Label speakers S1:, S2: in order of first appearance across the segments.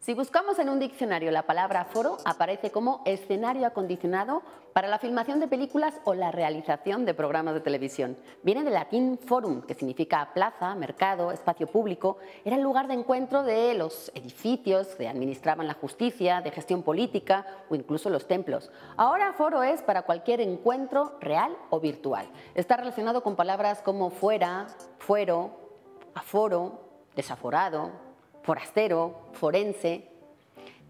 S1: Si buscamos en un diccionario la palabra foro, aparece como escenario acondicionado para la filmación de películas o la realización de programas de televisión. Viene del latín forum, que significa plaza, mercado, espacio público. Era el lugar de encuentro de los edificios que administraban la justicia, de gestión política o incluso los templos. Ahora foro es para cualquier encuentro real o virtual. Está relacionado con palabras como fuera, fuero, aforo, desaforado, forastero, forense.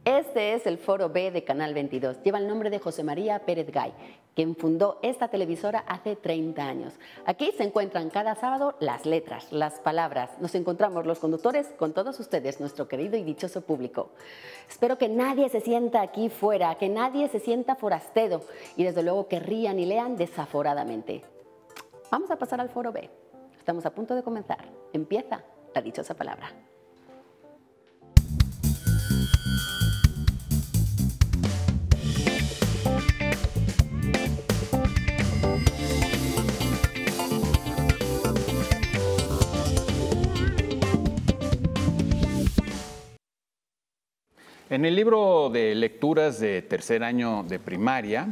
S1: Este es el Foro B de Canal 22. Lleva el nombre de José María Pérez Gay, quien fundó esta televisora hace 30 años. Aquí se encuentran cada sábado las letras, las palabras. Nos encontramos los conductores con todos ustedes, nuestro querido y dichoso público. Espero que nadie se sienta aquí fuera, que nadie se sienta forastero y desde luego que rían y lean desaforadamente. Vamos a pasar al Foro B. Estamos a punto de comenzar. Empieza la dichosa palabra.
S2: En el libro de lecturas de tercer año de primaria,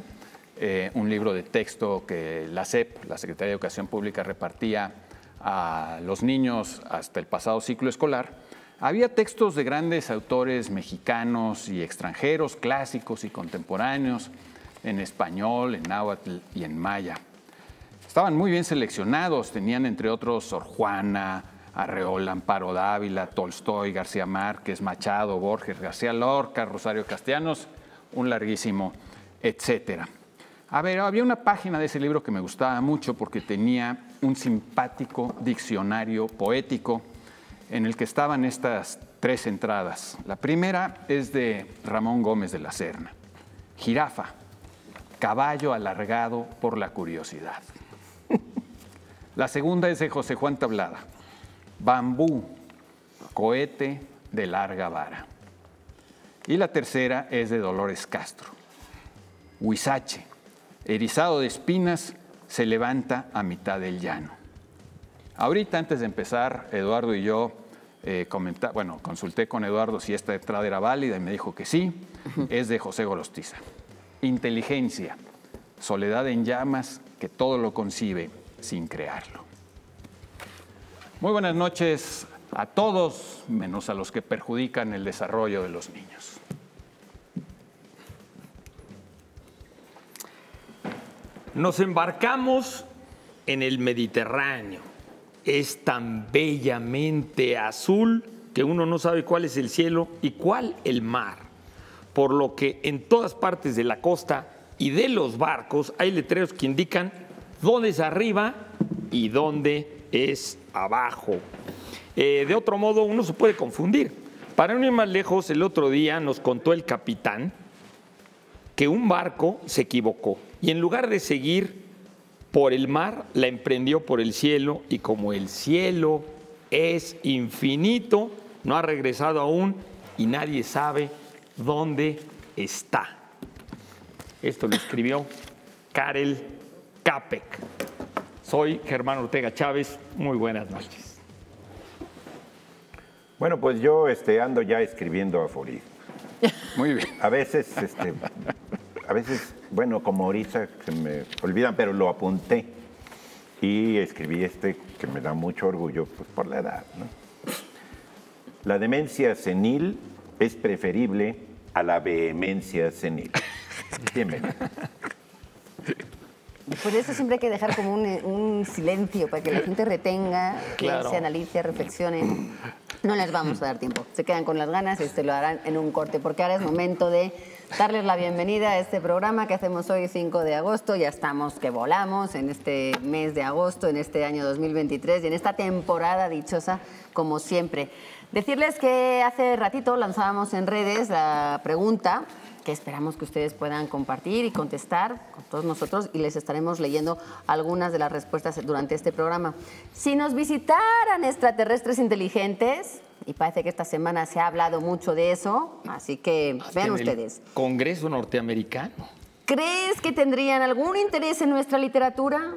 S2: eh, un libro de texto que la SEP, la Secretaría de Educación Pública, repartía a los niños hasta el pasado ciclo escolar, había textos de grandes autores mexicanos y extranjeros, clásicos y contemporáneos, en español, en náhuatl y en maya. Estaban muy bien seleccionados, tenían entre otros Sor Juana, Arreola, Amparo Dávila, Tolstoy, García Márquez, Machado, Borges, García Lorca, Rosario Castellanos, un larguísimo, etcétera. A ver, había una página de ese libro que me gustaba mucho porque tenía un simpático diccionario poético en el que estaban estas tres entradas. La primera es de Ramón Gómez de la Serna. Jirafa, caballo alargado por la curiosidad. La segunda es de José Juan Tablada. Bambú, cohete de larga vara. Y la tercera es de Dolores Castro. Huizache, erizado de espinas, se levanta a mitad del llano. Ahorita, antes de empezar, Eduardo y yo eh, bueno, consulté con Eduardo si esta entrada era válida y me dijo que sí. Es de José Golostiza. Inteligencia, soledad en llamas que todo lo concibe sin crearlo. Muy buenas noches a todos, menos a los que perjudican el desarrollo de los niños.
S3: Nos embarcamos en el Mediterráneo. Es tan bellamente azul que uno no sabe cuál es el cielo y cuál el mar. Por lo que en todas partes de la costa y de los barcos hay letreros que indican dónde es arriba y dónde es abajo. Eh, de otro modo, uno se puede confundir. Para no ir más lejos, el otro día nos contó el capitán que un barco se equivocó y en lugar de seguir por el mar, la emprendió por el cielo y como el cielo es infinito, no ha regresado aún y nadie sabe dónde está. Esto lo escribió Karel Capek. Soy Germán Ortega Chávez. Muy buenas noches.
S4: Bueno, pues yo este, ando ya escribiendo aforismos.
S2: Muy bien.
S4: A veces, este, a veces, bueno, como ahorita se me olvidan, pero lo apunté y escribí este que me da mucho orgullo pues, por la edad. La demencia senil es preferible a la vehemencia senil. Bienvenido.
S1: Por eso siempre hay que dejar como un, silencio para que la gente retenga, se analice, reflexione. No les vamos a dar tiempo. Se quedan con las ganas y este lo harán en un corte, porque ahora es momento de darles la bienvenida a este programa que hacemos hoy 5 de agosto. Ya estamos que volamos en este mes de agosto, en este año 2023 y en esta temporada dichosa como siempre. Decirles que hace ratito lanzábamos en redes la pregunta que esperamos que ustedes puedan compartir y contestar con todos nosotros y les estaremos leyendo algunas de las respuestas durante este programa. Si nos visitaran extraterrestres inteligentes, y parece que esta semana se ha hablado mucho de eso, así que vean ustedes.
S3: Congreso norteamericano.
S1: ¿Crees que tendrían algún interés en nuestra literatura?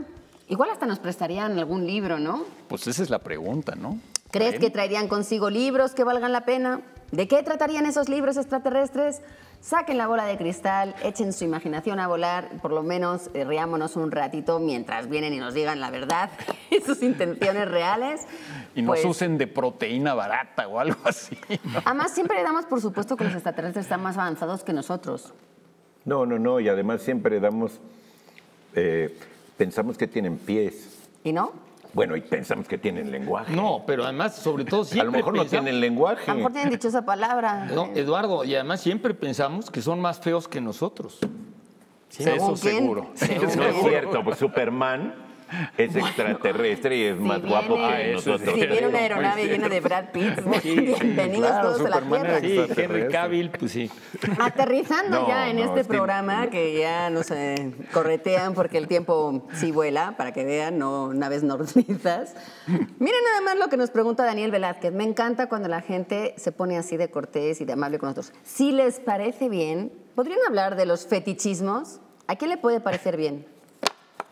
S1: Igual hasta nos prestarían algún libro, ¿no?
S2: Pues esa es la pregunta, ¿no?
S1: ¿Crees que traerían consigo libros que valgan la pena? ¿De qué tratarían esos libros extraterrestres? Saquen la bola de cristal, echen su imaginación a volar, por lo menos eh, riámonos un ratito mientras vienen y nos digan la verdad y sus intenciones reales.
S2: Y nos
S1: Pues,
S2: usen de proteína barata o algo así. ¿no?
S1: Además, siempre damos por supuesto que los extraterrestres están más avanzados que nosotros.
S4: No, no, no, y además siempre damos, eh, pensamos que tienen pies.
S1: ¿Y no?
S4: Bueno, y pensamos que tienen lenguaje.
S3: No, pero además, sobre todo,
S4: a
S3: siempre
S4: lo mejor no tienen lenguaje.
S1: A lo mejor tienen dichosa palabra.
S3: No, Eduardo, y además siempre pensamos que son más feos que nosotros.
S1: ¿Según
S2: Eso
S1: quién?
S2: seguro.
S1: Según
S4: No es cierto, pues Superman es extraterrestre y es
S1: Si
S4: más guapo que
S2: eso
S4: nosotros.
S1: Si viene una aeronave llena de Brad Pitt, bienvenidos
S2: claro,
S1: todos a la Tierra.
S3: Sí. Henry Cavill, pues sí.
S1: Aterrizando
S4: No,
S1: ya en
S4: no,
S1: este programa, que ya nos eh, corretean porque el tiempo sí vuela, para que vean, no naves nordizas. Miren nada más lo que nos pregunta Daniel Velázquez. Me encanta cuando la gente se pone así de cortés y de amable con nosotros. Si les parece bien, ¿podrían hablar de los fetichismos? ¿A quién le puede parecer bien?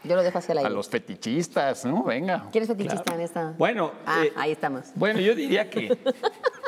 S1: Yo lo dejo hacia la
S2: A los fetichistas, ¿no? Venga.
S1: ¿Quién es fetichista en esta?
S3: Bueno,
S1: Ah,
S3: eh,
S1: ahí estamos.
S3: Bueno, yo diría que,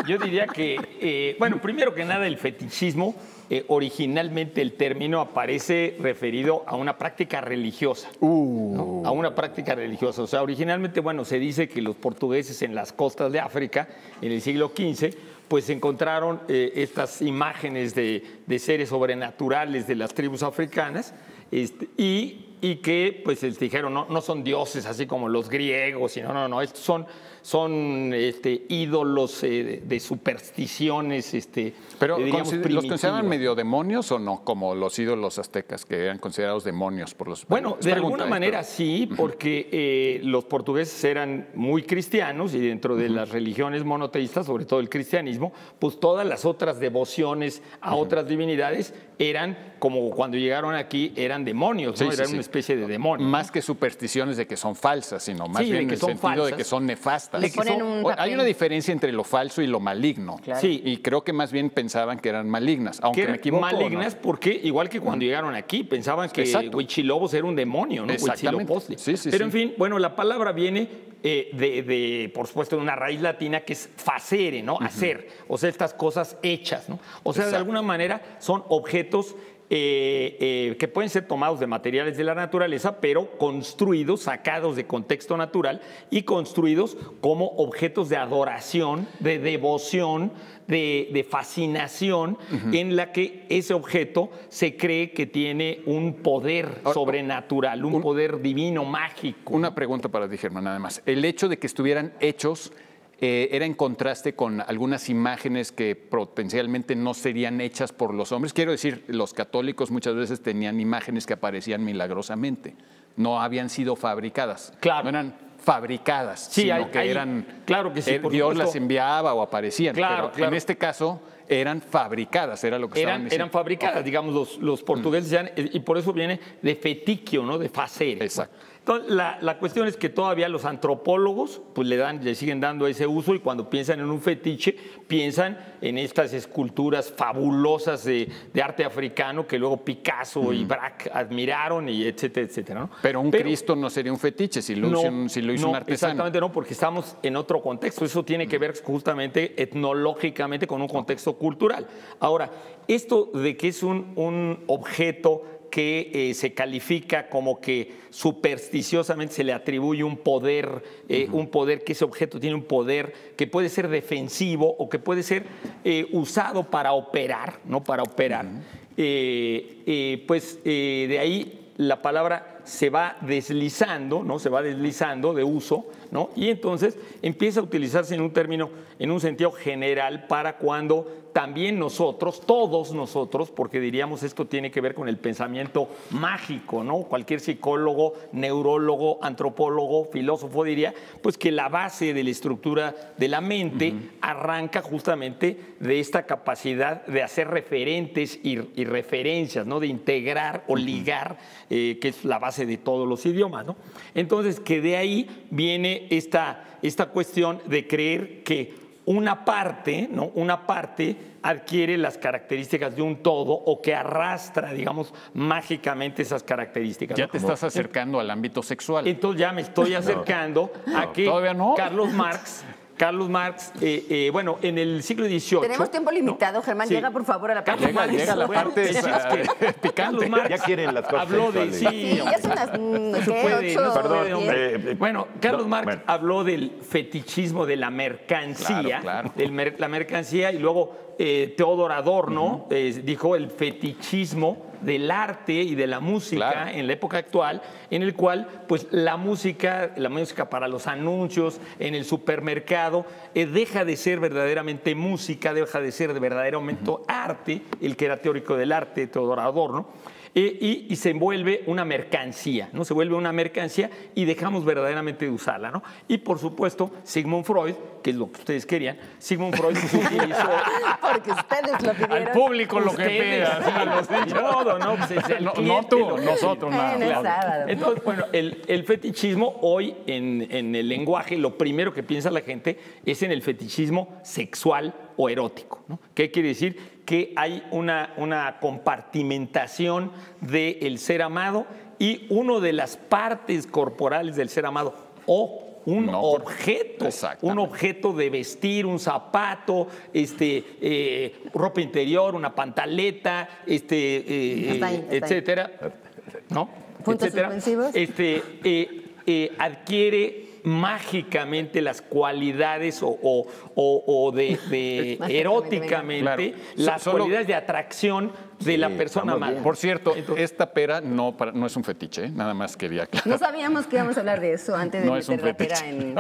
S3: yo diría que, eh, bueno, primero que nada el fetichismo, eh, originalmente el término aparece referido a una práctica religiosa, ¿no? a una práctica religiosa. O sea, originalmente, bueno, se dice que los portugueses en las costas de África, en el siglo XV, pues encontraron eh, estas imágenes de, de seres sobrenaturales de las tribus africanas este, y, y que pues les dijeron, no, no son dioses así como los griegos, sino, no, no, estos son, son este, ídolos eh, de, supersticiones, este,
S2: Pero
S3: digamos,
S2: ¿los consideraban medio demonios o no? Como los ídolos aztecas que eran considerados demonios por los
S3: Bueno, de alguna manera sí, porque eh, los portugueses eran muy cristianos y dentro de las religiones monoteístas, sobre todo el cristianismo, pues todas las otras devociones a otras divinidades eran como cuando llegaron aquí, eran demonios,
S2: Sí,
S3: ¿no? eran
S2: sí.
S3: una especie de demonio.
S2: Más que supersticiones de que son falsas, sino más bien en el sentido de que son nefastas.
S1: Le ponen un
S2: O- Hay una diferencia entre lo falso y lo maligno.
S1: Claro.
S3: Sí.
S2: Y creo que más bien pensaban que eran malignas, aunque
S3: que
S2: me equivoco.
S3: malignas porque igual que cuando llegaron aquí pensaban que
S2: Exacto.
S3: Huichilobos era un demonio, ¿no?
S2: Exactamente.
S3: Huitzilopochtli.
S2: Sí, sí,
S3: Pero
S2: sí.
S3: en fin, bueno, la palabra viene eh, de, de, por supuesto, de una raíz latina que es facere, ¿no? Hacer, o sea, estas cosas hechas, ¿no? O sea, de alguna manera son objetos eh, eh, que pueden ser tomados de materiales de la naturaleza, pero construidos, sacados de contexto natural y construidos como objetos de adoración, de devoción, de, de fascinación, en la que ese objeto se cree que tiene un poder sobrenatural, un, poder divino, mágico.
S2: Una pregunta para ti, Germán, nada más. El hecho de que estuvieran hechos eh, era en contraste con algunas imágenes que potencialmente no serían hechas por los hombres. Quiero decir, los católicos muchas veces tenían imágenes que aparecían milagrosamente, no habían sido fabricadas.
S3: Claro.
S2: No eran fabricadas,
S3: Sí,
S2: sino
S3: hay-
S2: que
S3: hay-
S2: eran
S3: claro que sí,
S2: eh, Dios
S3: supuesto.
S2: las enviaba o aparecían.
S3: Claro,
S2: pero
S3: claro.
S2: en este caso eran fabricadas, era lo que estaban
S3: Eran,
S2: diciendo.
S3: eran fabricadas, digamos, los, los portugueses, decían, eh, y por eso viene de fetiquio, ¿no? De facere.
S2: Exacto.
S3: Entonces, la, la cuestión es que todavía los antropólogos pues, le, dan, le siguen dando ese uso y cuando piensan en un fetiche, piensan en estas esculturas fabulosas de, de arte africano que luego Picasso y Braque admiraron, y etcétera, etcétera. ¿no?
S2: Pero un Cristo no sería un fetiche si lo, hizo, un- si lo hizo
S3: no,
S2: un artesano.
S3: Exactamente no, porque estamos en otro contexto. Eso tiene que ver justamente etnológicamente con un contexto cultural. Ahora, esto de que es un, un objeto que eh, se califica como que supersticiosamente se le atribuye un poder, eh, un poder que ese objeto tiene un poder que puede ser defensivo o que puede ser eh, usado para operar, no para operar. Pues de ahí la palabra se va deslizando, ¿no? Se va deslizando de uso, ¿no? Y entonces empieza a utilizarse en un término, en un sentido general para cuando también nosotros, todos nosotros, porque diríamos esto tiene que ver con el pensamiento mágico, ¿no? Cualquier psicólogo, neurólogo, antropólogo, filósofo diría, pues que la base de la estructura de la mente arranca justamente de esta capacidad de hacer referentes y, y referencias, ¿no? De integrar o ligar, eh, que es la base de todos los idiomas, ¿no? Entonces, que de ahí viene esta, esta cuestión de creer que una parte, ¿no? Una parte adquiere las características de un todo o que arrastra, digamos, mágicamente esas características.
S2: Ya
S3: ¿no?
S2: te estás acercando al ámbito sexual.
S3: Entonces ya me estoy acercando a que. Carlos Marx, Carlos Marx, eh, eh, bueno, en el siglo XVIII.
S1: Tenemos tiempo limitado, Germán.
S3: Sí.
S1: Llega, por favor, a la parte
S2: Llega, la
S3: Bueno,
S2: parte
S3: es
S2: esa,
S3: que
S2: picante.
S3: Carlos Marx
S4: Ya quieren las cosas
S3: habló de.
S1: Sí, ya son las
S3: se
S1: ¿qué?
S3: puede,
S1: Ocho,
S3: no hombre.
S4: Eh,
S3: Bueno, Carlos
S4: no,
S3: Marx
S4: bueno.
S3: habló del fetichismo de la mercancía,
S2: Claro, claro.
S3: del mer- la mercancía, y luego eh, Teodor Adorno eh, dijo el fetichismo del arte y de la música
S2: Claro.
S3: en la época actual, en el cual pues la música, la música para los anuncios, en el supermercado, eh, deja de ser verdaderamente música, deja de ser de verdaderamente arte, el que era teórico del arte, Teodor Adorno, eh, y, y se envuelve una mercancía, ¿no? Se vuelve una mercancía y dejamos verdaderamente de usarla, ¿no? Y por supuesto, Sigmund Freud, que es lo que ustedes querían, Sigmund Freud utilizó
S1: Porque ustedes lo pidieron.
S2: Al público lo que pida.
S3: sí, los ¿no? Pues es el
S2: No, no
S3: cliente
S2: tú,
S3: lo
S2: nosotros nada
S1: En el
S2: más.
S1: sábado.
S3: entonces, bueno, el, el fetichismo hoy en, en el lenguaje, lo primero que piensa la gente es en el fetichismo sexual o erótico. ¿no? ¿Qué quiere decir? Que hay una, una compartimentación del ser amado y una de las partes corporales del ser amado o un
S2: No,
S3: objeto, un objeto de vestir, un zapato, este, eh, ropa interior, una pantaleta, este, eh,
S1: Está ahí, está ahí.
S3: etcétera, ¿no?
S1: Puntos
S3: etcétera. Este, eh, eh, adquiere mágicamente las cualidades o, o- o- o de, eróticamente
S2: Claro.
S3: las
S2: solo-
S3: cualidades de atracción de la persona amada.
S4: bien.
S2: Por cierto,
S3: Entonces-
S2: esta pera no, para- no es un fetiche, ¿eh? nada más quería aclarar.
S1: No sabíamos que íbamos a hablar de eso antes de
S2: No es un
S1: meter la pera en,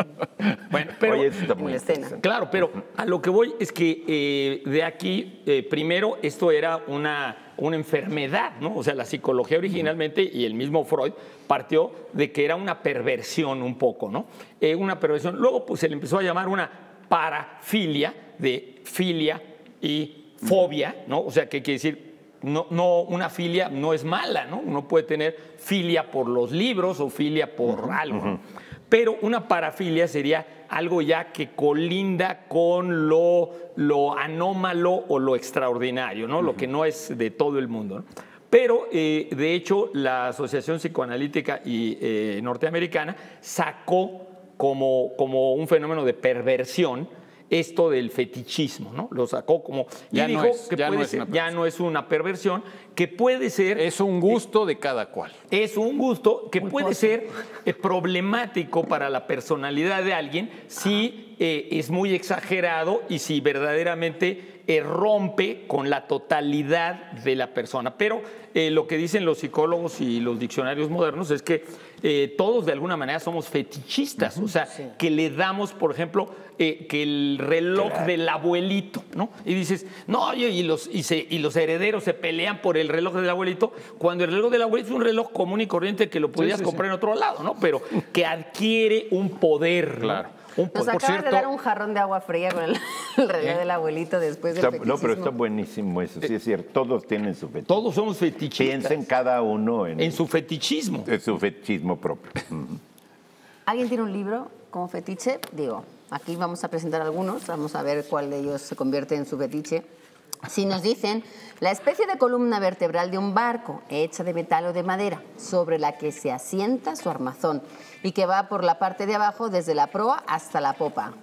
S3: Bueno, pero
S4: Oye, está
S1: en
S4: muy
S1: la escena.
S3: Claro, pero a lo que voy es que eh, de aquí, eh, primero, esto era una, una enfermedad, ¿no? O sea, la psicología originalmente y el mismo Freud partió de que era una perversión un poco, ¿no? Eh, una perversión. Luego, pues se le empezó a llamar una parafilia, de filia y fobia, ¿no? O sea, ¿qué quiere decir? No, no, una filia no es mala, ¿no? Uno puede tener filia por los libros o filia por algo. Pero una parafilia sería algo ya que colinda con lo, lo anómalo o lo extraordinario, ¿no? Lo que no es de todo el mundo. ¿no? Pero, eh, de hecho, la Asociación Psicoanalítica y, eh, Norteamericana sacó como, como un fenómeno de perversión esto del fetichismo, ¿no? Lo sacó como... y
S2: Ya no
S3: dijo
S2: es-
S3: que
S2: ya no
S3: puede
S2: es
S3: ser- ya no es una perversión, que puede ser
S2: Es un gusto de cada cual.
S3: es un gusto que puede ser eh, problemático para la personalidad de alguien si eh, es muy exagerado y si verdaderamente eh, rompe con la totalidad de la persona. Pero eh, lo que dicen los psicólogos y los diccionarios modernos es que eh, todos de alguna manera somos fetichistas, o sea, que le damos, por ejemplo, eh, que el reloj del abuelito, ¿no? Y dices, no, oye, y los, y, se- y los herederos se pelean por el reloj del abuelito, cuando el reloj del abuelito es un reloj común y corriente que lo podías
S2: sí,
S3: comprar en otro lado, ¿no? Pero que adquiere un poder, ¿no? Un
S1: Nos acabas
S2: cierto-
S1: de dar un jarrón de agua fría con el, el reloj del abuelito después del
S4: Está- no, pero está buenísimo eso, sí es cierto. Todos tienen su fetiche.
S3: Todos somos fetichistas.
S4: Piensen cada uno en,
S3: en su fetichismo.
S4: en su fetichismo propio.
S1: ¿Alguien tiene un libro como fetiche? Digo, aquí vamos a presentar algunos, vamos a ver cuál de ellos se convierte en su fetiche. Si nos dicen, la especie de columna vertebral de un barco hecha de metal o de madera, sobre la que se asienta su armazón y que va por la parte de abajo desde la proa hasta la popa.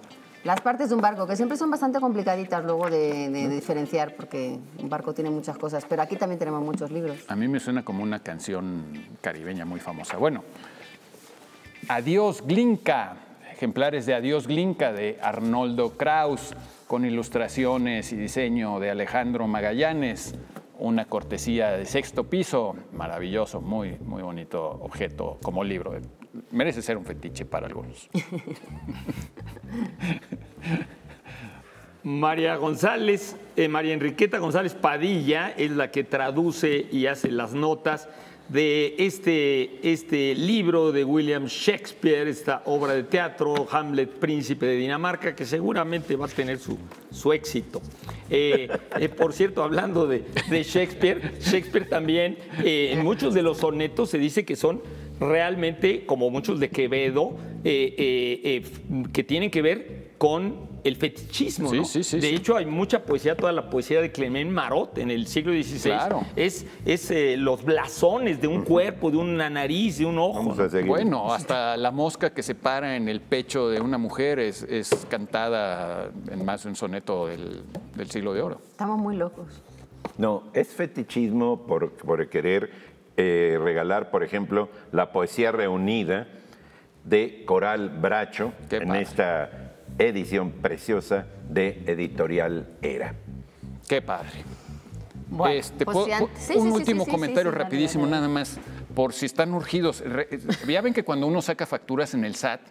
S1: Las partes de un barco, que siempre son bastante complicaditas luego de, de diferenciar, porque un barco tiene muchas cosas, pero aquí también tenemos muchos libros.
S2: A mí me suena como una canción caribeña muy famosa. Bueno, Adiós Glinka, ejemplares de Adiós Glinka de Arnoldo Kraus, con ilustraciones y diseño de Alejandro Magallanes, una cortesía de sexto piso, maravilloso, muy, muy bonito objeto como libro. Merece ser un fetiche para algunos.
S3: María González, eh, María Enriqueta González Padilla es la que traduce y hace las notas de este, este libro de William Shakespeare, esta obra de teatro, Hamlet, Príncipe de Dinamarca, que seguramente va a tener su, su éxito. Eh, eh, por cierto, hablando de, de Shakespeare, Shakespeare también, eh, en muchos de los sonetos se dice que son realmente, como muchos de Quevedo, que tienen que ver con el fetichismo.
S2: Sí,
S3: ¿no?
S2: sí, sí,
S3: de
S2: sí.
S3: hecho, hay mucha poesía, toda la poesía de Clement Marot en el siglo XVI.
S2: Claro.
S3: Es, es eh, los blasones de un cuerpo, de una nariz, de un ojo.
S4: Vamos
S3: ¿no?
S4: a seguir.
S2: Bueno, hasta la mosca que se para en el pecho de una mujer es, es cantada en más de un soneto del, del siglo de oro.
S1: Estamos muy locos.
S4: No, es fetichismo por, por querer eh, regalar, por ejemplo, la poesía reunida de Coral Bracho
S2: Qué
S4: en
S2: padre.
S4: esta edición preciosa de Editorial Era.
S2: Qué padre.
S1: Bueno,
S2: Este,
S1: pues
S2: ¿puedo-
S1: sí, an-
S2: puedo-
S1: sí,
S2: un
S1: sí,
S2: último
S1: sí, sí,
S2: comentario rapidísimo,
S1: dale.
S2: nada más, por si están urgidos. Re- Ya ven que cuando uno saca facturas en el SAT,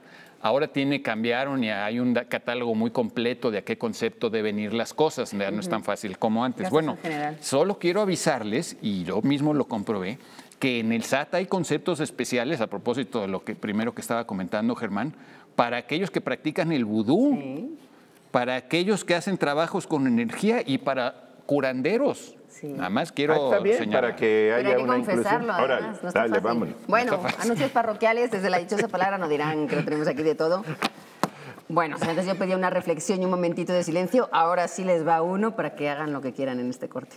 S2: ahora tiene, cambiaron y hay un catálogo muy completo de a qué concepto deben ir las cosas. Ya no es tan fácil como antes. Bueno, solo quiero avisarles, y yo mismo lo comprobé, que en el SAT hay conceptos especiales, a propósito de lo que primero que estaba comentando Germán, para aquellos que practican el vudú, para aquellos que hacen trabajos con energía y para curanderos.
S1: Sí.
S2: Nada más quiero
S4: Ah, está bien,
S2: señalar.
S4: para que
S1: Pero
S4: haya
S1: hay que
S4: una
S1: confesarlo,
S4: inclusión. Órale,
S1: además. No
S4: dale, vámonos.
S1: Bueno,
S2: No
S1: anuncios parroquiales, desde la dichosa palabra no dirán que lo tenemos aquí de todo. Bueno, antes yo pedía una reflexión y un momentito de silencio. Ahora sí les va uno para que hagan lo que quieran en este corte.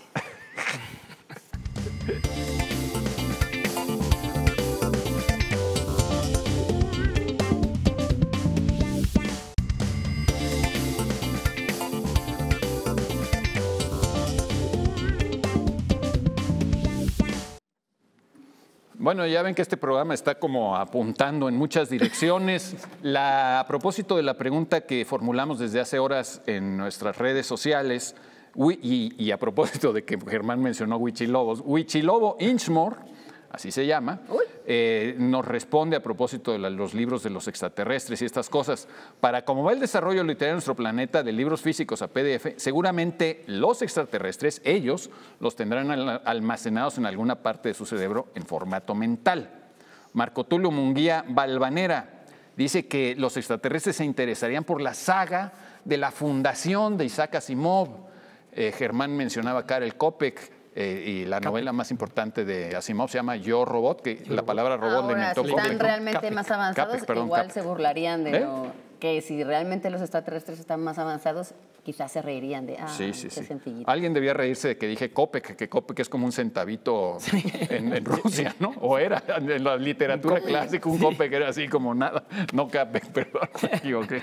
S2: Bueno, ya ven que este programa está como apuntando en muchas direcciones. La, a propósito de la pregunta que formulamos desde hace horas en nuestras redes sociales, y a propósito de que Germán mencionó Huichilobos, Huichilobo Inchmore, así se llama, eh, nos responde a propósito de la- los libros de los extraterrestres y estas cosas. Para cómo va el desarrollo literario de nuestro planeta, de libros físicos a PDF, seguramente los extraterrestres, ellos, los tendrán al- almacenados en alguna parte de su cerebro en formato mental. Marco Tulio Munguía Balvanera dice que los extraterrestres se interesarían por la saga de la fundación de Isaac Asimov. Eh, Germán mencionaba Karel Kopek. Eh, y la novela más importante de Asimov se llama Yo Robot, que la palabra robot le
S1: Ahora,
S2: inventó
S1: si están realmente más avanzados,
S2: perdón,
S1: igual se burlarían de
S2: ¿Eh?
S1: lo que si realmente los extraterrestres están más avanzados, quizás se reirían de, ah,
S2: Sí, sí,
S1: qué
S2: sí.
S1: sencillito.
S2: Alguien debía reírse de que dije Kopek, que Kopek es como un centavito en, en Rusia, ¿no? O era, en la literatura clásica, un Kopek era así como nada. No Capek, perdón, me equivoqué.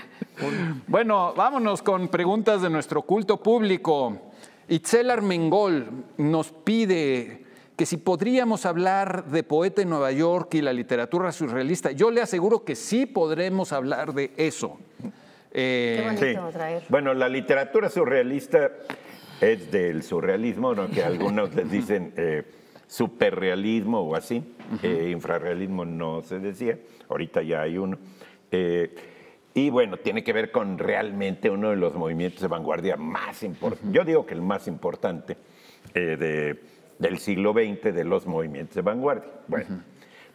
S2: Bueno, vámonos con preguntas de nuestro culto público. Itzel Armengol nos pide que si podríamos hablar de poeta en Nueva York y la literatura surrealista. Yo le aseguro que sí podremos hablar de eso. Eh,
S1: Qué bonito traer.
S4: Bueno, la literatura surrealista es del surrealismo, ¿no? que algunos les dicen eh, superrealismo o así. Eh, infrarrealismo no se decía, ahorita ya hay uno. Eh, y bueno, tiene que ver con realmente uno de los movimientos de vanguardia más importantes. Yo digo que el más importante eh, de- del siglo XX de los movimientos de vanguardia. Bueno,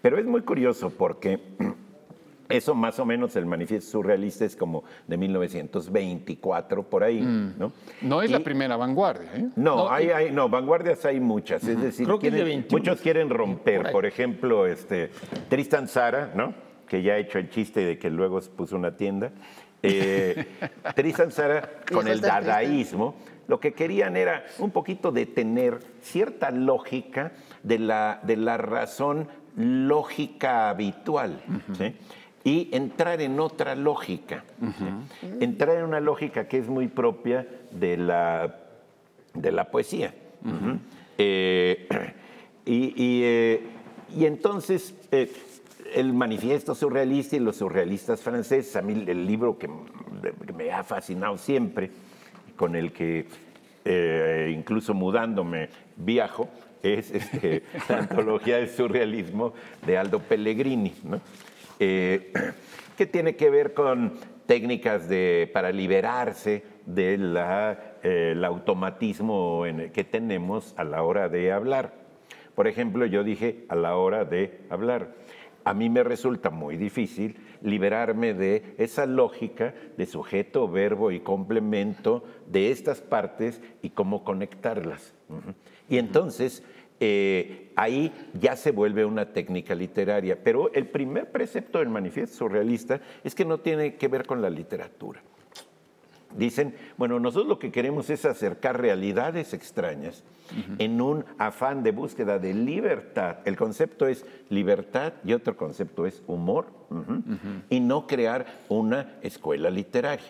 S4: pero es muy curioso porque eso más o menos el manifiesto surrealista es como de 1924 por ahí, ¿no?
S2: no es la primera vanguardia. ¿eh?
S4: no, hay, hay- no, vanguardias hay muchas. Es decir,
S3: Creo que es de
S4: quieren-
S3: 21.
S4: muchos quieren romper.
S3: Por.
S4: Por ejemplo, este, Tristan Sara, ¿no? Que ya ha hecho el chiste de que luego se puso una tienda. Eh, Tristan Sara, con el dadaísmo, lo que querían era un poquito detener cierta lógica de la, de la razón lógica habitual. ¿sí? Y entrar en otra lógica. ¿sí? Entrar en una lógica que es muy propia de la de la poesía. Eh, y, y, eh, y entonces eh, el manifiesto surrealista y los surrealistas franceses, a mí el libro que, me ha fascinado siempre, con el que eh, incluso mudándome viajo, es este, la antología del surrealismo de Aldo Pellegrini, ¿no? Eh, que tiene que ver con técnicas de, para liberarse del automatismo en el que tenemos a la hora de hablar. Por ejemplo, yo dije a la hora de hablar. A mí me resulta muy difícil liberarme de esa lógica de sujeto, verbo y complemento de estas partes y cómo conectarlas. Y entonces eh, ahí ya se vuelve una técnica literaria. Pero el primer precepto del manifiesto surrealista es que no tiene que ver con la literatura. Dicen, bueno, nosotros lo que queremos es acercar realidades extrañas en un afán de búsqueda de libertad. El concepto es libertad y otro concepto es humor, ujú, y no crear una escuela literaria.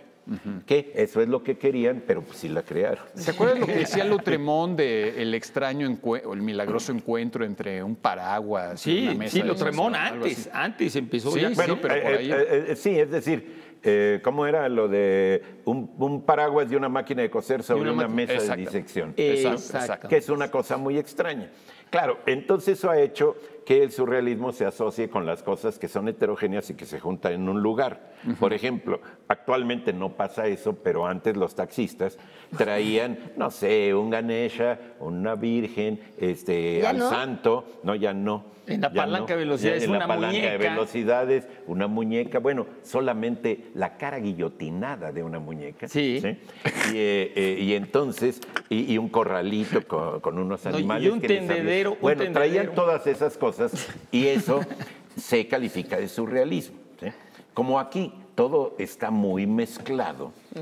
S4: Que eso es lo que querían, pero pues sí la crearon.
S2: ¿Se acuerdan lo que decía Lutremont de el extraño o el milagroso encuentro entre un paraguas y
S3: Sí,
S2: una mesa
S3: sí,
S2: de
S3: lo
S2: mesa,
S3: tremón
S2: algo
S3: antes, antes empezó
S2: Sí,
S3: ya.
S2: sí,
S4: Bueno,
S2: pero por
S4: eh,
S2: ahí.
S4: eh, eh, sí, es decir, eh, ¿cómo era lo de un, un paraguas y una máquina de coser sobre
S3: una
S4: mesa de disección?
S2: Exacto.
S3: exacto.
S4: que es una cosa muy extraña. Claro, entonces eso ha hecho que el surrealismo se asocie con las cosas que son heterogéneas y que se juntan en un lugar. Por ejemplo, actualmente no pasa eso, pero antes los taxistas traían, no sé, un Ganesha, una virgen, este,
S1: ¿Ya
S4: al
S1: no?
S4: santo, no, ya no.
S3: En la palanca
S4: no.
S3: de velocidades,
S4: en la
S3: una
S4: palanca de
S3: muñeca.
S4: velocidades, una muñeca, bueno, solamente la cara guillotinada de una muñeca.
S3: Sí.
S4: Y, eh, eh, y entonces, y, y un corralito con, con unos
S3: No, y
S4: animales.
S3: un
S4: que les
S3: tendedero, un
S4: Bueno, traían todas esas cosas y eso se califica de surrealismo. ¿sí? Como aquí todo está muy mezclado, ¿sí?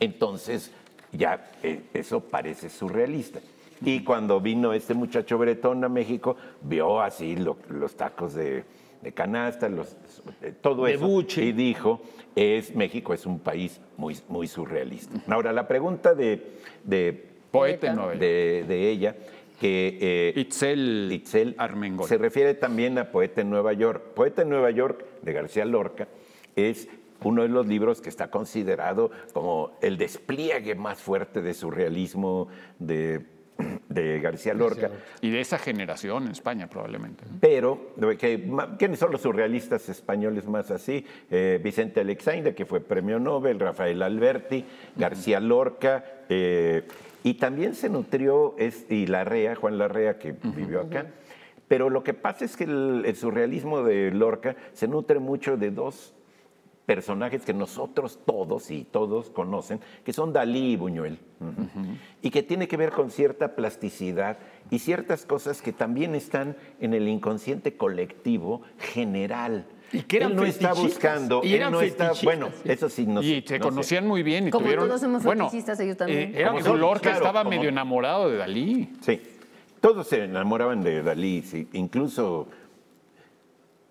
S4: entonces ya eh, eso parece surrealista. Y cuando vino este muchacho bretón a México, vio así lo- los tacos de, de canasta, los, eh, todo
S3: De
S4: eso,
S3: buche.
S4: y dijo, es, México es un país muy, muy surrealista. Ahora, la pregunta de, de,
S2: Poeta
S4: de, de ella, que... eh,
S2: Itzel,
S4: Itzel
S2: Armengol.
S4: se refiere también a Poeta en Nueva York. Poeta en Nueva York, de García Lorca, es uno de los libros que está considerado como el despliegue más fuerte de surrealismo de, de García Lorca.
S2: Y de esa generación en España, probablemente. ¿no?
S4: Pero, que, ¿quiénes son los surrealistas españoles más así? Eh, Vicente Alexander, que fue premio Nobel, Rafael Alberti, García Lorca, eh, y también se nutrió, es, y Larrea, Juan Larrea, que vivió acá. Pero lo que pasa es que el, el surrealismo de Lorca se nutre mucho de dos personajes que nosotros todos y todos conocen, que son Dalí y Buñuel, y que tiene que ver con cierta plasticidad y ciertas cosas que también están en el inconsciente colectivo general.
S3: Y que eran
S4: él no está buscando,
S3: Y
S4: él
S3: eran
S4: no está, bueno, eso sí, no sé,
S2: y se
S4: no sé.
S2: conocían muy bien y
S1: Como
S2: tuvieron.
S1: todos somos
S2: bueno,
S1: fetichistas, ellos también.
S2: eh, era
S4: Como
S2: que
S4: son,
S2: Lorca
S4: claro,
S2: estaba
S4: como-
S2: medio enamorado de Dalí.
S4: Sí, todos se enamoraban de Dalí, sí, incluso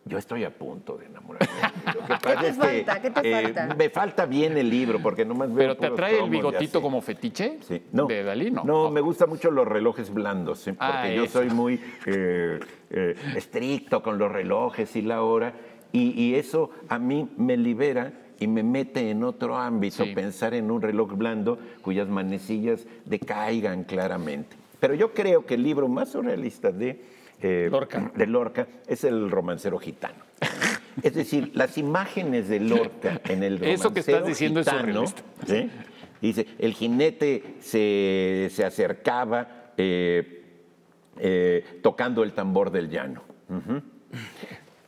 S4: yo estoy a punto de enamorarme. Lo que pasa
S1: te
S4: es que,
S1: falta? ¿Qué te
S4: eh,
S1: falta?
S4: me falta bien el libro porque nomás veo
S2: Pero te atrae el bigotito como fetiche
S4: Sí, no,
S2: de Dalí, ¿no?
S4: No,
S2: Oh.
S4: me gustan mucho los relojes blandos, ¿sí? porque
S2: Ah,
S4: yo
S2: eso.
S4: soy muy eh, eh, estricto con los relojes y la hora, y, y eso a mí me libera y me mete en otro ámbito,
S2: Sí.
S4: pensar en un reloj blando cuyas manecillas decaigan claramente. Pero yo creo que el libro más surrealista de, eh,
S3: Lorca.
S4: de Lorca es el romancero gitano. Es decir, las imágenes de Lorca en el romancero
S2: Eso que estás diciendo es surrealista.
S4: ¿sí? Dice, el jinete se, se acercaba eh, eh, tocando el tambor del llano. Ujú.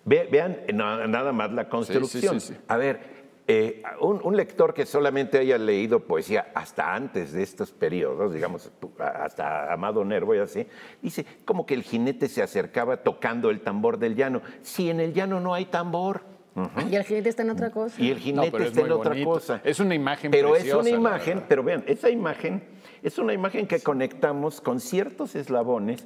S4: Ve- vean na- nada más la construcción.
S2: sí, sí.
S4: A ver, eh, un, un lector que solamente haya leído poesía hasta antes de estos periodos, digamos, hasta Amado Nervo y así, dice, como que el jinete se acercaba tocando el tambor del llano. Si en el llano no hay tambor.
S1: Y el jinete está en otra cosa.
S4: Y el jinete
S2: pero es
S4: está en otra
S2: bonito.
S4: cosa.
S2: Es una imagen
S4: Pero
S2: preciosa,
S4: es una imagen, pero vean, esa imagen es una imagen que conectamos con ciertos eslabones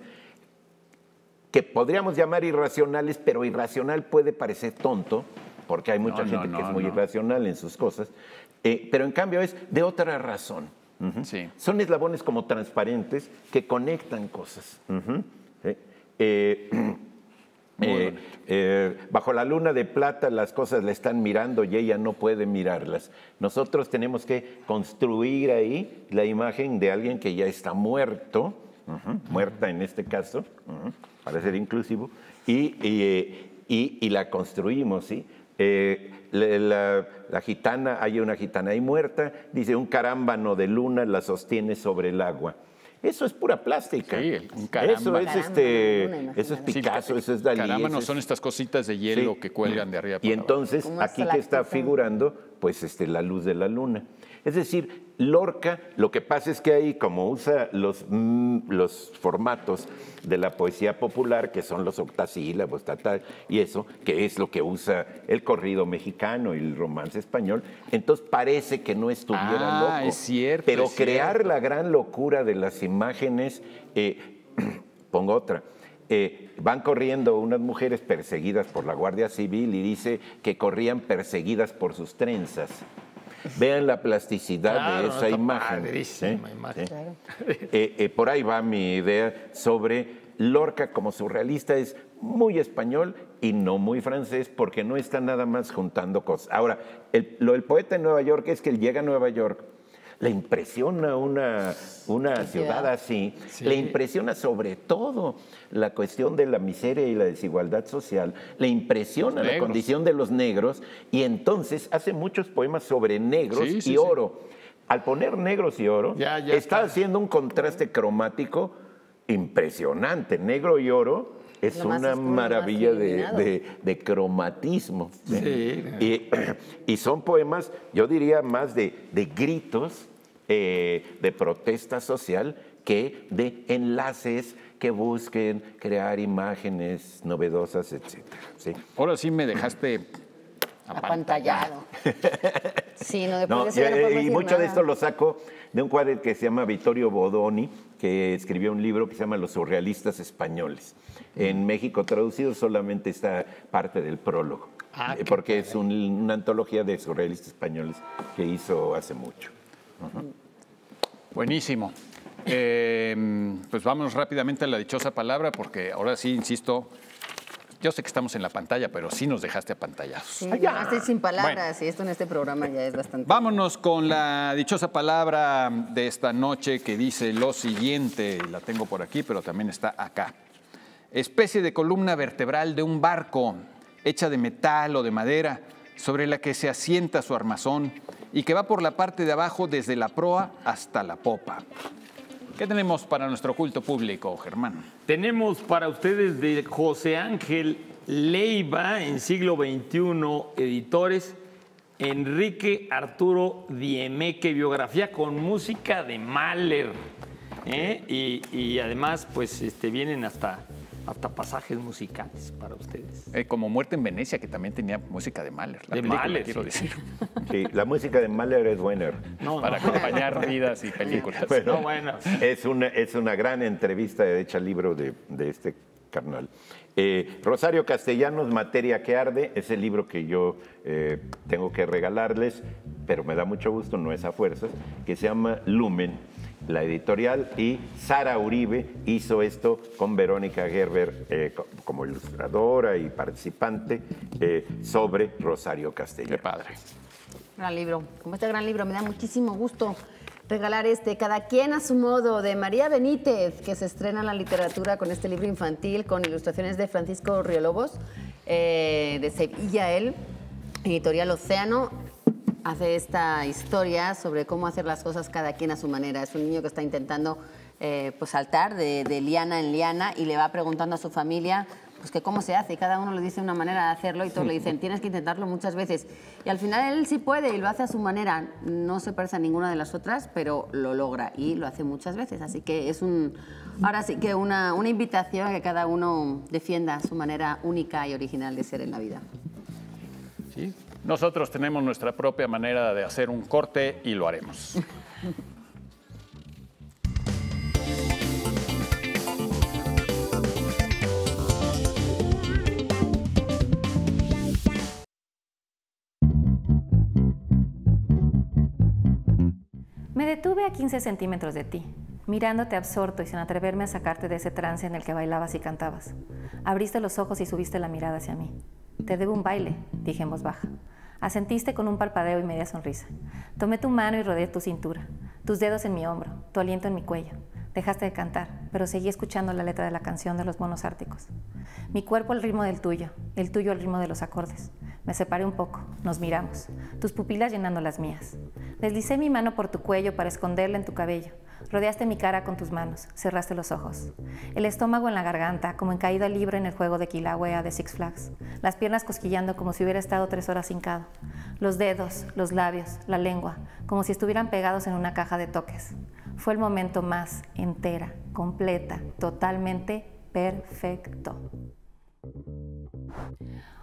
S4: que podríamos llamar irracionales, pero irracional puede parecer tonto, porque hay mucha
S2: No, no,
S4: gente que es muy irracional en sus cosas, eh, pero en cambio es de otra razón.
S2: Sí.
S4: Son eslabones como transparentes que conectan cosas. Sí. Eh, eh, eh, bajo la luna de plata las cosas la están mirando y ella no puede mirarlas. Nosotros tenemos que construir ahí la imagen de alguien que ya está muerto, muerta en este caso, para ser inclusivo, y, y, eh, y- y la construimos, ¿sí? Eh, la, la- la gitana, hay una gitana ahí muerta, dice, un carámbano de luna la sostiene sobre el agua. Eso es pura plástica.
S2: Sí, un carámbano.
S4: Eso es, este,
S1: luna,
S4: eso es. Picasso, eso es Dalí.
S2: Caramba,
S4: eso
S2: no
S4: es-
S2: son estas cositas de hielo
S4: Sí.
S2: que cuelgan de arriba
S4: Y
S2: para
S4: entonces, aquí que está figurando, pues este, la luz de la luna. Es decir, Lorca, lo que pasa es que ahí, como usa los, mm, los formatos de la poesía popular, que son los octasílabos, tal, tal, y eso, que es lo que usa el corrido mexicano y el romance español, entonces parece que no estuviera
S2: Ah,
S4: loco.
S2: es cierto,
S4: Pero
S2: es
S4: crear
S2: cierto.
S4: la gran locura de las imágenes, eh, pongo otra. eh, van corriendo unas mujeres perseguidas por la Guardia Civil y dice que corrían perseguidas por sus trenzas. Vean la plasticidad
S3: Claro,
S4: de esa imagen.
S3: padrísima
S4: ¿sí?
S3: imagen.
S4: ¿sí? Eh, eh, por ahí va mi idea sobre Lorca como surrealista es muy español y no muy francés porque no está nada más juntando cosas. Ahora, el- lo del poeta en Nueva York es que él llega a Nueva York, le impresiona una, una ciudad así, le impresiona sobre todo la cuestión de la miseria y la desigualdad social, le impresiona la condición de los negros y entonces hace muchos poemas sobre negros
S2: Sí, sí,
S4: y oro. Al poner negros y oro,
S3: Ya, ya
S4: está
S3: está.
S4: haciendo un contraste cromático impresionante. Negro y oro es una maravilla de, de- de cromatismo.
S3: Sí.
S4: Y, y son poemas, yo diría, más de, de gritos, eh, de protesta social, que de enlaces que busquen crear imágenes novedosas, etc. ¿sí?
S2: Ahora sí me dejaste
S1: Apantallado. Sí, no,
S4: No,
S1: de ya no
S4: y-
S1: podemos
S4: y
S1: decir
S4: mucho de
S1: nada.
S4: esto lo saco de un cuadro que se llama Vittorio Bodoni, que escribió un libro que se llama Los surrealistas españoles. En México traducido solamente está parte del prólogo,
S3: Ah,
S4: porque es un- una antología de surrealistas españoles que hizo hace mucho.
S2: Buenísimo. Eh, pues vámonos rápidamente a la dichosa palabra, porque ahora sí, insisto, yo sé que estamos en la pantalla, pero sí nos dejaste apantallados.
S1: Sí, ya estoy sin palabras y esto en este programa ya es bastante.
S2: Vámonos con la dichosa palabra de esta noche que dice lo siguiente, la tengo por aquí, pero también está acá. Especie de columna vertebral de un barco hecha de metal o de madera sobre la que se asienta su armazón y que va por la parte de abajo desde la proa hasta la popa. ¿Qué tenemos para nuestro culto público, Germán?
S3: Tenemos para ustedes de José Ángel Leiva en siglo XXI, editores, Enrique Arturo Diemeque, biografía con música de Mahler. ¿eh? Y, y además, pues este, vienen hasta, hasta pasajes musicales para ustedes.
S2: Eh, como Muerte en Venecia, que también tenía música de Mahler. La
S3: De
S2: película,
S3: Mahler,
S2: quiero
S3: sí.
S2: decir,
S4: Sí, la música de Mahler es buena.
S3: No,
S2: para
S3: no.
S2: acompañar vidas y películas.
S4: Bueno,
S3: No, bueno.
S4: Es, una, es una gran entrevista hecha al libro de, de este carnal. Eh, Rosario Castellanos, Materia que Arde, es el libro que yo eh, tengo que regalarles, pero me da mucho gusto, no es a fuerzas, que se llama Lumen, la editorial, y Sara Uribe hizo esto con Verónica Gerber eh, co- como ilustradora y participante eh, sobre Rosario
S2: Qué
S4: Castellanos.
S2: padre.
S1: Gran libro. Como este gran libro, me da muchísimo gusto regalar este Cada quien a su modo de María Benítez, que se estrena en la literatura con este libro infantil con ilustraciones de Francisco Riolobos, eh, de Sevilla él, editorial Océano. Hace esta historia sobre cómo hacer las cosas cada quien a su manera. Es un niño que está intentando eh, pues saltar de, de liana en liana y le va preguntando a su familia pues que cómo se hace. Y cada uno le dice una manera de hacerlo y todos le dicen tienes que intentarlo muchas veces y al final él sí puede y lo hace a su manera. No se parece a ninguna de las otras pero lo logra y lo hace muchas veces. Así que es un ahora sí que una, una invitación a que cada uno defienda su manera única y original de ser en la vida.
S2: ¿sí? Nosotros tenemos nuestra propia manera de hacer un corte y lo haremos.
S5: Me detuve a 15 centímetros de ti, mirándote absorto y sin atreverme a sacarte de ese trance en el que bailabas y cantabas. Abriste los ojos y subiste la mirada hacia mí. Te debo un baile, dije en voz baja. Asentiste con un parpadeo y media sonrisa. Tomé tu mano y rodeé tu cintura, tus dedos en mi hombro, tu aliento en mi cuello. Dejaste de cantar, pero seguí escuchando la letra de la canción de los monos árticos. Mi cuerpo al ritmo del tuyo, el tuyo al ritmo de los acordes. Me separé un poco, nos miramos, tus pupilas llenando las mías. Deslicé mi mano por tu cuello para esconderla en tu cabello, Rodeaste mi cara con tus manos, cerraste los ojos. El estómago en la garganta, como en caída libre en el juego de Kilauea de Six Flags. Las piernas cosquillando como si hubiera estado tres horas hincado. Los dedos, los labios, la lengua, como si estuvieran pegados en una caja de toques. Fue el momento más entera, completa, totalmente perfecto.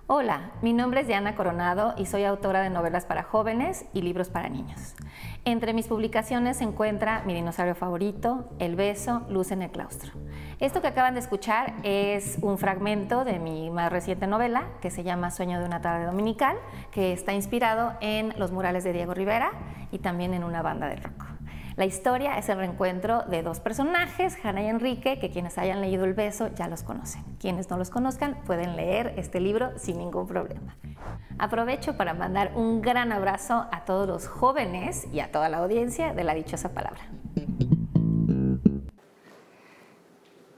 S5: Hola, mi nombre es Diana Coronado y soy autora de novelas para jóvenes y libros para niños. Entre mis publicaciones se encuentra Mi dinosaurio favorito, El beso, Luz en el claustro. Esto que acaban de escuchar es un fragmento de mi más reciente novela que se llama Sueño de una tarde dominical, que está inspirado en los murales de Diego Rivera y también en una banda de rock. La historia es el reencuentro de dos personajes, Hannah y Enrique, que quienes hayan leído El beso ya los conocen. Quienes no los conozcan pueden leer este libro sin ningún problema. Aprovecho para mandar un gran abrazo a todos los jóvenes y a toda la audiencia de la dichosa palabra.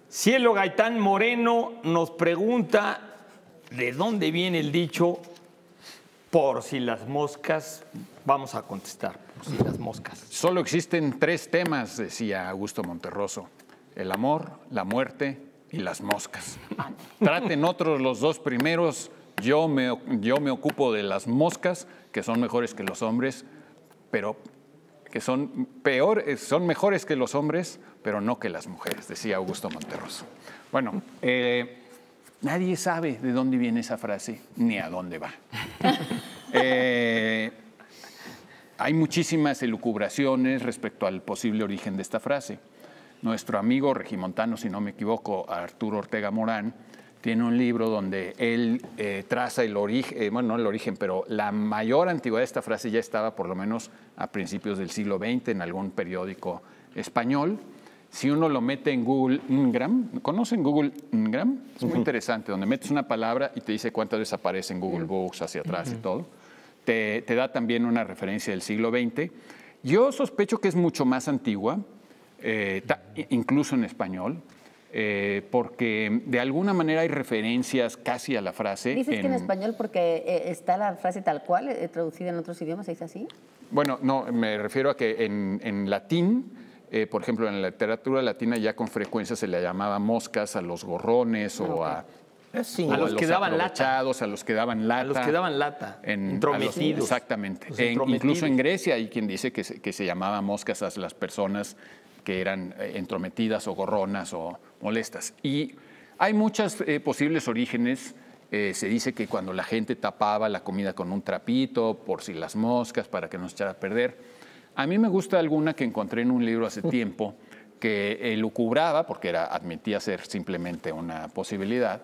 S3: Cielo Gaitán Moreno nos pregunta de dónde viene el dicho por si las moscas. Vamos a contestar y las moscas.
S2: Solo existen tres temas, decía Augusto Monterroso, el amor, la muerte y las moscas. Traten otros los dos primeros, yo me, yo me ocupo de las moscas, que son mejores que los hombres, pero que son, peor, son mejores que los hombres, pero no que las mujeres, decía Augusto Monterroso. Bueno, eh, nadie sabe de dónde viene esa frase ni a dónde va. eh, hay muchísimas elucubraciones respecto al posible origen de esta frase. Nuestro amigo regimontano, si no me equivoco, Arturo Ortega Morán, tiene un libro donde él eh, traza el origen, eh, bueno, no el origen, pero la mayor antigüedad de esta frase ya estaba por lo menos a principios del siglo XX en algún periódico español. Si uno lo mete en Google Ngram, ¿conocen Google Ngram? Es muy interesante, donde metes una palabra y te dice cuántas veces aparece en Google Books hacia atrás y todo te, da también una referencia del siglo XX. Yo sospecho que es mucho más antigua, eh, incluso en español, eh, porque de alguna manera hay referencias casi a la frase.
S1: ¿Dices que en español porque eh, está la frase tal cual, traducida en otros idiomas, ¿se dice así?
S2: Bueno, no, me refiero a que en, latín, por ejemplo, en la literatura latina ya con frecuencia se le llamaba moscas a los gorrones o a
S3: Ah, a los, que daban lata.
S2: A los que daban lata.
S3: A los que daban lata. entrometidos.
S2: exactamente. incluso en Grecia hay quien dice que se, que se llamaba moscas a las personas que eran eh, entrometidas o gorronas o molestas. Y hay muchos eh, posibles orígenes. Eh, se dice que cuando la gente tapaba la comida con un trapito, por si las moscas, para que no se echara a perder. A mí me gusta alguna que encontré en un libro hace tiempo que elucubraba, porque era, admitía ser simplemente una posibilidad,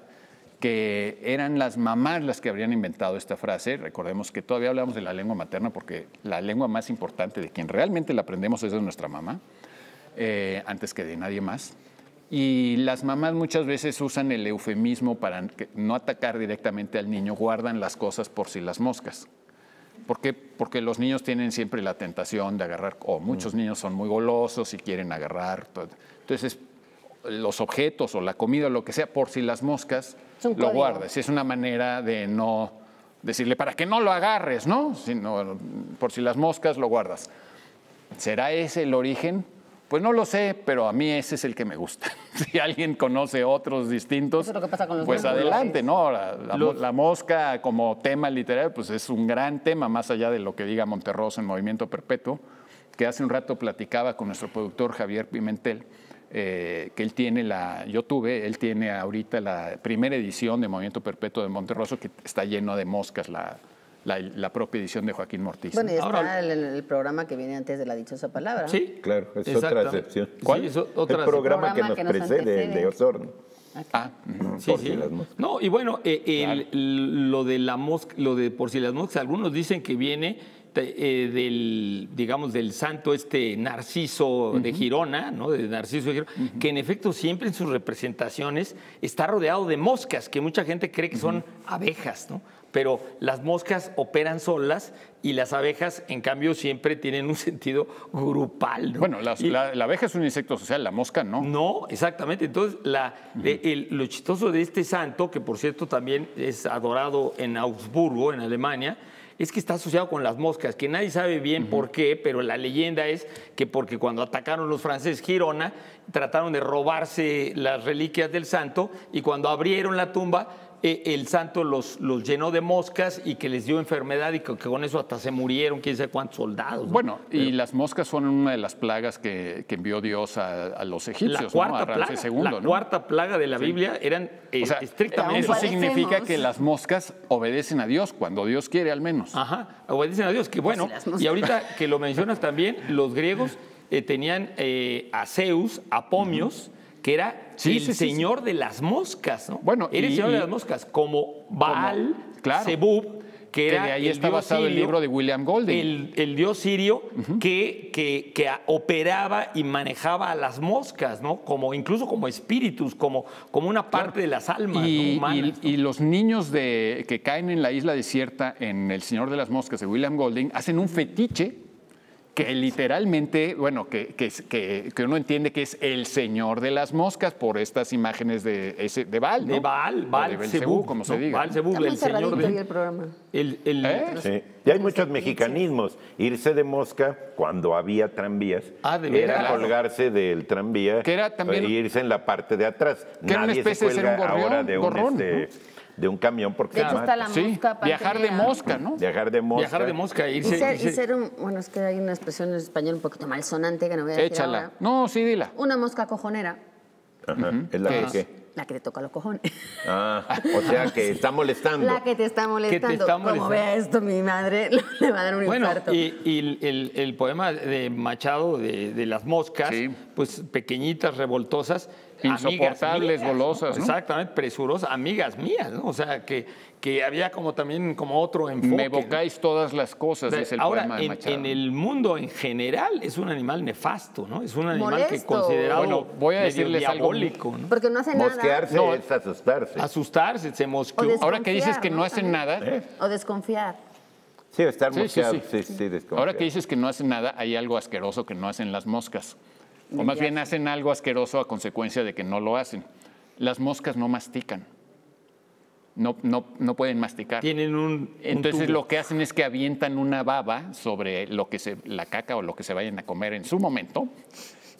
S2: que eran las mamás las que habrían inventado esta frase. Recordemos que todavía hablamos de la lengua materna porque la lengua más importante de quien realmente la aprendemos es de nuestra mamá, eh, antes que de nadie más. Y las mamás muchas veces usan el eufemismo para no atacar directamente al niño, guardan las cosas por si las moscas. ¿Por qué? Porque los niños tienen siempre la tentación de agarrar, o muchos mm. niños son muy golosos y quieren agarrar. Entonces, los objetos o la comida o lo que sea, por si las moscas, lo guardes. Es una manera de no decirle para que no lo agarres, ¿no? Sino, por si las moscas lo guardas. ¿Será ese el origen? Pues no lo sé, pero a mí ese es el que me gusta. si alguien conoce otros distintos, pues adelante, ¿no? La, mosca como tema literario, pues es un gran tema, más allá de lo que diga Monterroso en Movimiento Perpetuo, que hace un rato platicaba con nuestro productor Javier Pimentel eh, que él tiene la, yo tuve, él tiene ahorita la primera edición de Movimiento Perpetuo de Monterroso que está lleno de moscas, la, la, propia edición de Joaquín Mortiz.
S1: Bueno, y está el, programa que viene antes de la dichosa palabra.
S3: Sí,
S4: claro, es otra excepción.
S3: ¿Cuál? es
S4: otra el programa, que, nos precede, el de Osorno.
S3: Ah, sí, sí. No, y bueno, eh, lo de la mosca, lo de por si las moscas, algunos dicen que viene eh, del, digamos, del santo este Narciso de Girona, ¿no? De Narciso de Girona, que en efecto siempre en sus representaciones está rodeado de moscas, que mucha gente cree que son abejas, ¿no? Pero las moscas operan solas y las abejas, en cambio, siempre tienen un sentido grupal.
S2: Bueno, la, abeja es un insecto social, la mosca no.
S3: No, exactamente. Entonces, la, lo chistoso de este santo, que por cierto también es adorado en Augsburgo, en Alemania, es que está asociado con las moscas, que nadie sabe bien por qué, pero la leyenda es que porque cuando atacaron los franceses Girona, trataron de robarse las reliquias del santo y cuando abrieron la tumba, eh, el santo los, los llenó de moscas y que les dio enfermedad y que, que con eso hasta se murieron quién sabe cuántos soldados. ¿no?
S2: Bueno, y las moscas son una de las plagas que, que envió Dios a, a los
S3: la
S2: egipcios, ¿no?
S3: cuarta
S2: a
S3: plaga,
S2: Ramsés II,
S3: la
S2: ¿no?
S3: cuarta plaga de la Biblia eran eh,
S2: O sea,
S3: estrictamente
S2: eso significa que las moscas obedecen a Dios, cuando Dios quiere al menos.
S3: Ajá, obedecen a Dios. Que bueno,
S1: las moscas.
S3: y ahorita que lo mencionas también, los griegos eh, tenían eh, a Zeus, a Pomios, que era
S2: Sí,
S3: el
S2: sí, sí, sí.
S3: señor de las moscas, ¿no?
S2: Bueno,
S3: era el señor
S2: y-
S3: de las moscas, como Baal,
S2: claro.
S3: Zebub, que
S2: Que
S3: era
S2: de ahí
S3: el
S2: está
S3: dios
S2: basado el libro de William Golding.
S3: El, el dios sirio que, que, que operaba y manejaba a las moscas, ¿no? Como, incluso como espíritus, como, como una parte de las almas.
S2: Y,
S3: humanas.
S2: y- y los niños de, que caen en la isla desierta en El Señor de las Moscas de William Golding hacen un fetiche que literalmente, bueno, que, que, que- que uno entiende que es el Señor de las Moscas por estas imágenes de, ese, de Baal. ¿no?
S3: de Baal,
S2: O
S3: Baal
S2: de Belcebú, como se
S3: ¿no?
S2: diga.
S3: Baal
S1: muy
S3: el señor de...
S1: el programa.
S3: El, el-
S2: ¿Eh?
S4: Sí. Y hay muchos mexicanismos. Irse de mosca cuando había tranvías
S3: Ah, de
S4: era colgarse del tranvía
S2: Que era también-
S4: e irse en la parte de atrás.
S2: Que era una
S4: Nadie
S2: especie de
S4: se
S2: ser un
S4: cuelga
S2: gorrión,
S4: ahora de un,
S2: gorrón,
S4: este, de un camión porque
S1: De hecho, está la
S2: Sí,
S1: mosca.
S2: viajar de mosca, ¿no?
S4: Viajar de mosca.
S3: Viajar de mosca,
S1: Y
S3: irse,
S1: ser, y ser un, bueno, es que hay una expresión en español un poquito malsonante que no voy a decir
S2: Échala.
S1: ahora.
S2: No, sí, dila.
S1: Una mosca cojonera,
S4: Ajá. ¿Es la
S2: ¿Qué
S4: que
S2: es?
S4: qué?
S1: La que te toca los cojones.
S4: Ah, o sea que está molestando.
S1: La que te está molestando.
S3: está
S1: Como vea esto, mi madre le va a dar un
S3: Bueno,
S1: infarto.
S3: y, y el, el- el poema de Machado de, de las moscas,
S2: Sí.
S3: pues pequeñitas, revoltosas,
S2: Insoportables,
S3: amigas mías,
S2: golosas, ¿no?
S3: Exactamente, presurosas, amigas mías, ¿no? O sea, que, que había como también como otro enfoque.
S2: Me
S3: ¿no?
S2: evocáis todas las cosas, es el
S3: Ahora,
S2: poema de
S3: en,
S2: Machado.
S3: en el mundo en general es un animal nefasto, ¿no? Es un animal que
S1: Molesto.
S3: considerado
S2: Bueno, voy a decirles algo
S3: diabólico, ¿no?
S1: Porque no hace nada.
S4: Mosquearse
S2: No.
S4: es asustarse.
S3: Asustarse, se mosqueó.
S2: Ahora que dices que no
S1: ¿no?
S2: hacen
S1: También.
S2: nada,
S4: ¿Eh?
S1: O desconfiar.
S4: Sí, estar
S2: Sí,
S4: mosqueado.
S2: sí.
S4: Sí, sí, desconfiar.
S2: Ahora que dices que no hacen nada, hay algo asqueroso que no hacen las moscas. O más bien hacen algo asqueroso a consecuencia de que no lo hacen. Las moscas no mastican. No, no, no pueden masticar.
S3: Tienen un, un
S2: Entonces
S3: tubo.
S2: lo que hacen es que avientan una baba sobre lo que se, la caca o lo que se vayan a comer en su momento.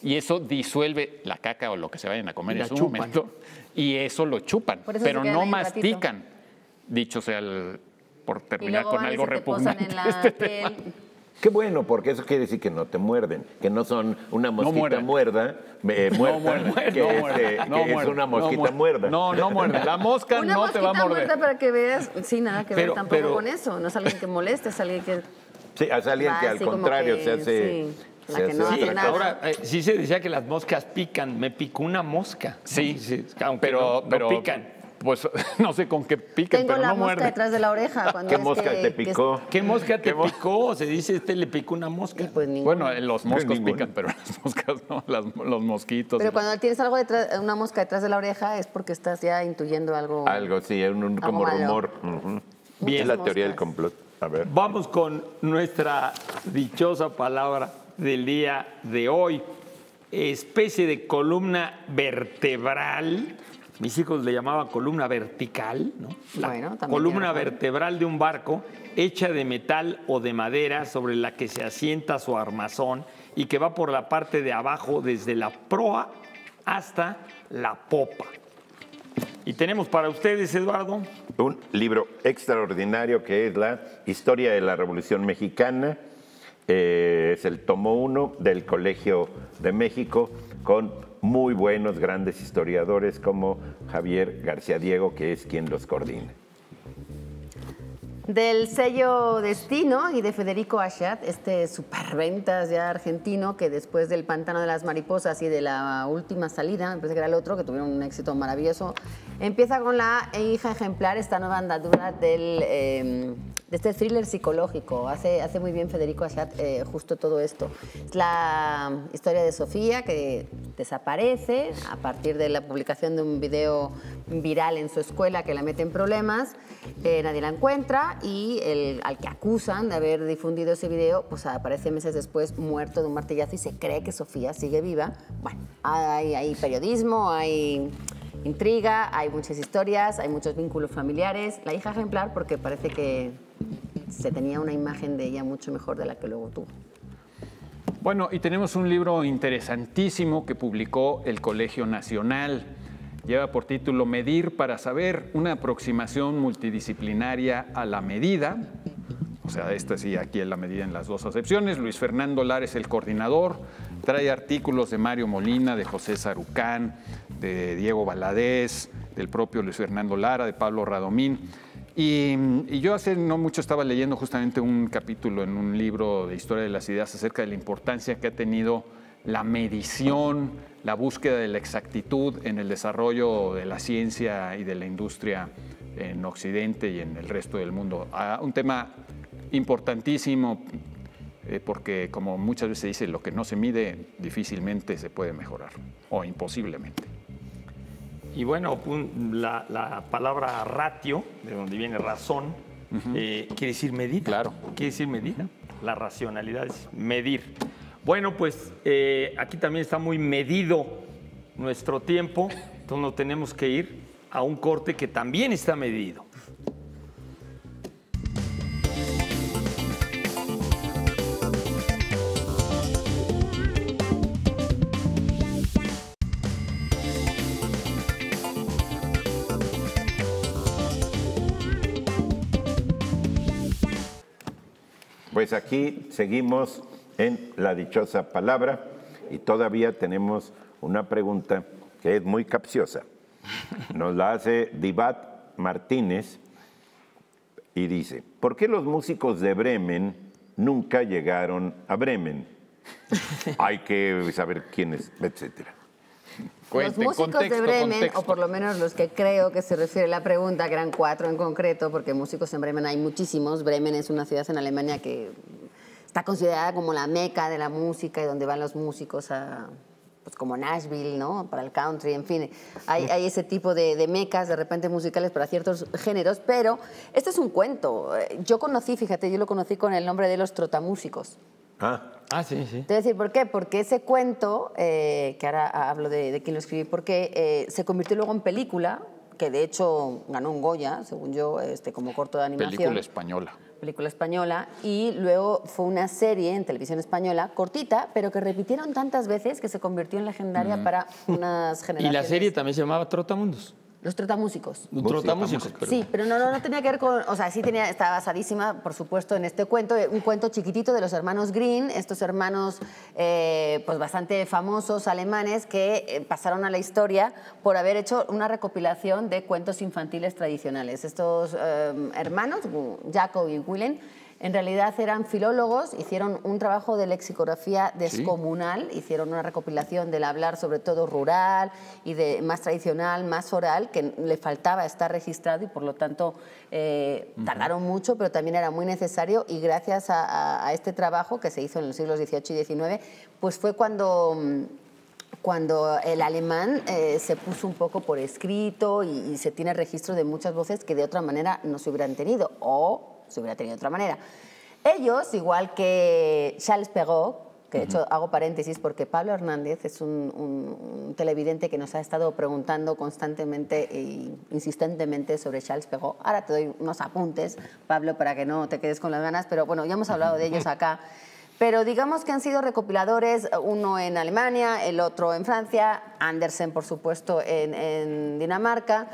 S2: Y eso disuelve la caca o lo que se vayan a comer en su
S3: chupan.
S2: momento. Y eso lo chupan.
S1: Eso
S2: pero no mastican. Dicho sea el- por
S1: Y
S2: terminar
S1: luego
S2: con
S1: van y
S2: algo repugnante.
S1: en la
S2: este
S1: piel.
S4: Qué bueno, porque eso quiere decir que no te muerden, que no son una mosquita
S2: muerden.
S4: muerda, eh, muerta,
S2: muerden,
S4: que,
S2: no
S4: este,
S2: muerden, no
S4: que es
S2: muerden,
S4: una
S2: no
S4: mosquita muerda.
S2: No, no muerde. La mosca
S1: Una
S2: no te va a
S1: mosquita
S2: morder.
S1: muerta para que veas. Sí, nada que
S3: Pero-
S1: ver tampoco
S3: pero-
S1: con eso. No es alguien que moleste, es alguien que.
S4: Sí, es alguien que al contrario
S1: que,
S4: se hace,
S1: sí, la que no
S3: Sí, ahora eh, sí se decía que las moscas pican. Me picó una mosca.
S2: Sí,
S3: aunque
S2: pero,
S3: no, no
S2: pero
S3: pican.
S2: Pues no sé con qué pican,
S1: Tengo
S2: pero
S1: la
S2: no
S1: mosca
S2: muerde.
S1: detrás de la oreja. Cuando
S4: ¿Qué mosca
S1: que-
S4: te
S1: que-
S4: picó?
S3: ¿Qué mosca te
S2: ¿Qué
S3: picó? Se dice, este le picó una mosca.
S1: Y pues.
S2: Bueno, los moscos pican, pero las moscas no, las- los mosquitos.
S1: Pero cuando tienes algo detrás, una mosca detrás de la oreja es porque estás ya intuyendo algo.
S4: Algo, sí, es un, como
S1: malo.
S4: rumor.
S3: Bien.
S4: Es la teoría del complot. A ver.
S3: Vamos con nuestra dichosa palabra del día de hoy. Especie de columna vertebral. Mis hijos le llamaban columna vertical, ¿no? La
S1: Bueno, también
S3: columna vertebral de un barco hecha de metal o de madera sobre la que se asienta su armazón y que va por la parte de abajo desde la proa hasta la popa. Y tenemos para ustedes, Eduardo,
S4: Un libro extraordinario que es la Historia de la Revolución Mexicana. Eh, es el tomo uno del Colegio de México con muy buenos, grandes historiadores como Javier García Diego, que es quien los coordina.
S1: Del sello Destino y de Federico Achat, este superventas ya argentino que después del Pantano de las Mariposas y de la última salida, parece que era el otro, que tuvieron un éxito maravilloso, empieza con la hija ejemplar, esta nueva andadura del, eh, de este thriller psicológico. Hace, hace muy bien Federico Achat eh, justo todo esto. Es la historia de Sofía que desaparece a partir de la publicación de un video viral en su escuela que la mete en problemas. Eh, nadie la encuentra y el, al que acusan de haber difundido ese video, pues aparece meses después muerto de un martillazo y se cree que Sofía sigue viva. Bueno, hay, hay periodismo, hay intriga, hay muchas historias, hay muchos vínculos familiares. La hija ejemplar porque parece que se tenía una imagen de ella mucho mejor de la que luego tuvo.
S2: Bueno, y tenemos un libro interesantísimo que publicó el Colegio Nacional. Lleva por título Medir para saber, una aproximación multidisciplinaria a la medida. O sea, esta sí, aquí es la medida en las dos acepciones. Luis Fernando Lar es el coordinador. Trae artículos de Mario Molina, de José Sarucán, de Diego Valadez, del propio Luis Fernando Lara, de Pablo Radomín. Y, yo hace no mucho estaba leyendo justamente un capítulo en un libro de historia de las ideas acerca de la importancia que ha tenido la medición, la búsqueda de la exactitud en el desarrollo de la ciencia y de la industria en Occidente y en el resto del mundo. Ah, un tema importantísimo eh, porque, como muchas veces se dice, lo que no se mide difícilmente se puede mejorar o imposiblemente.
S3: Y bueno, la, la palabra ratio, de donde viene razón, eh, quiere decir medida.
S2: Claro.
S3: Quiere decir medida. La racionalidad es medir. Bueno, pues eh, aquí también está muy medido nuestro tiempo, entonces no tenemos que ir a un corte que también está medido.
S4: Pues aquí seguimos en la dichosa palabra y todavía tenemos una pregunta que es muy capciosa. Nos la hace Divat Martínez y dice, ¿por qué los músicos de Bremen nunca llegaron a Bremen? Hay que saber quiénes, etcétera.
S1: Los músicos de Bremen, o por lo menos los que creo que se refiere la pregunta, que eran cuatro en concreto, porque músicos en Bremen hay muchísimos. Bremen es una ciudad en Alemania que está considerada como la meca de la música y donde van los músicos a, pues como Nashville, ¿no? Para el country, en fin. Hay, hay ese tipo de, de, mecas de repente musicales para ciertos géneros, pero este es un cuento. Yo conocí, fíjate, yo lo conocí con el nombre de los trotamúsicos.
S3: Ah. ah, sí, sí.
S1: Te voy a decir por qué. Porque ese cuento, eh, que ahora hablo de, de quién lo escribí, porque eh, se convirtió luego en película, que de hecho ganó un Goya, según yo, este, como corto de animación.
S2: Película española.
S1: Película española. Y luego fue una serie en televisión española, cortita, pero que repitieron tantas veces que se convirtió en legendaria mm. para unas generaciones.
S3: Y la serie también se llamaba Trotamundos.
S1: Los trotamúsicos.
S3: Los trotamúsicos.
S1: Pero... Sí, pero no, no, no tenía que ver con, o sea, sí tenía, estaba basadísima, por supuesto, en este cuento, un cuento chiquitito de los hermanos Green, estos hermanos, eh, pues bastante famosos alemanes que eh, pasaron a la historia por haber hecho una recopilación de cuentos infantiles tradicionales. Estos eh, hermanos, Jacob y Willem, en realidad eran filólogos, hicieron un trabajo de lexicografía descomunal, ¿Sí? hicieron una recopilación del hablar sobre todo rural y de más tradicional, más oral, que le faltaba estar registrado y por lo tanto eh, uh -huh. tardaron mucho, pero también era muy necesario y gracias a, a, a, este trabajo que se hizo en los siglos XVIII y XIX, pues fue cuando cuando el alemán eh, se puso un poco por escrito y, y, se tiene registro de muchas voces que de otra manera no se hubieran tenido o se hubiera tenido de otra manera. Ellos, igual que Charles Perrault, que de hecho hago paréntesis porque Pablo Hernández es un, un, un, televidente que nos ha estado preguntando constantemente e insistentemente sobre Charles Perrault. Ahora te doy unos apuntes, Pablo, para que no te quedes con las ganas, pero bueno, ya hemos hablado de ellos acá. Pero digamos que han sido recopiladores, uno en Alemania, el otro en Francia, Andersen, por supuesto, en, en Dinamarca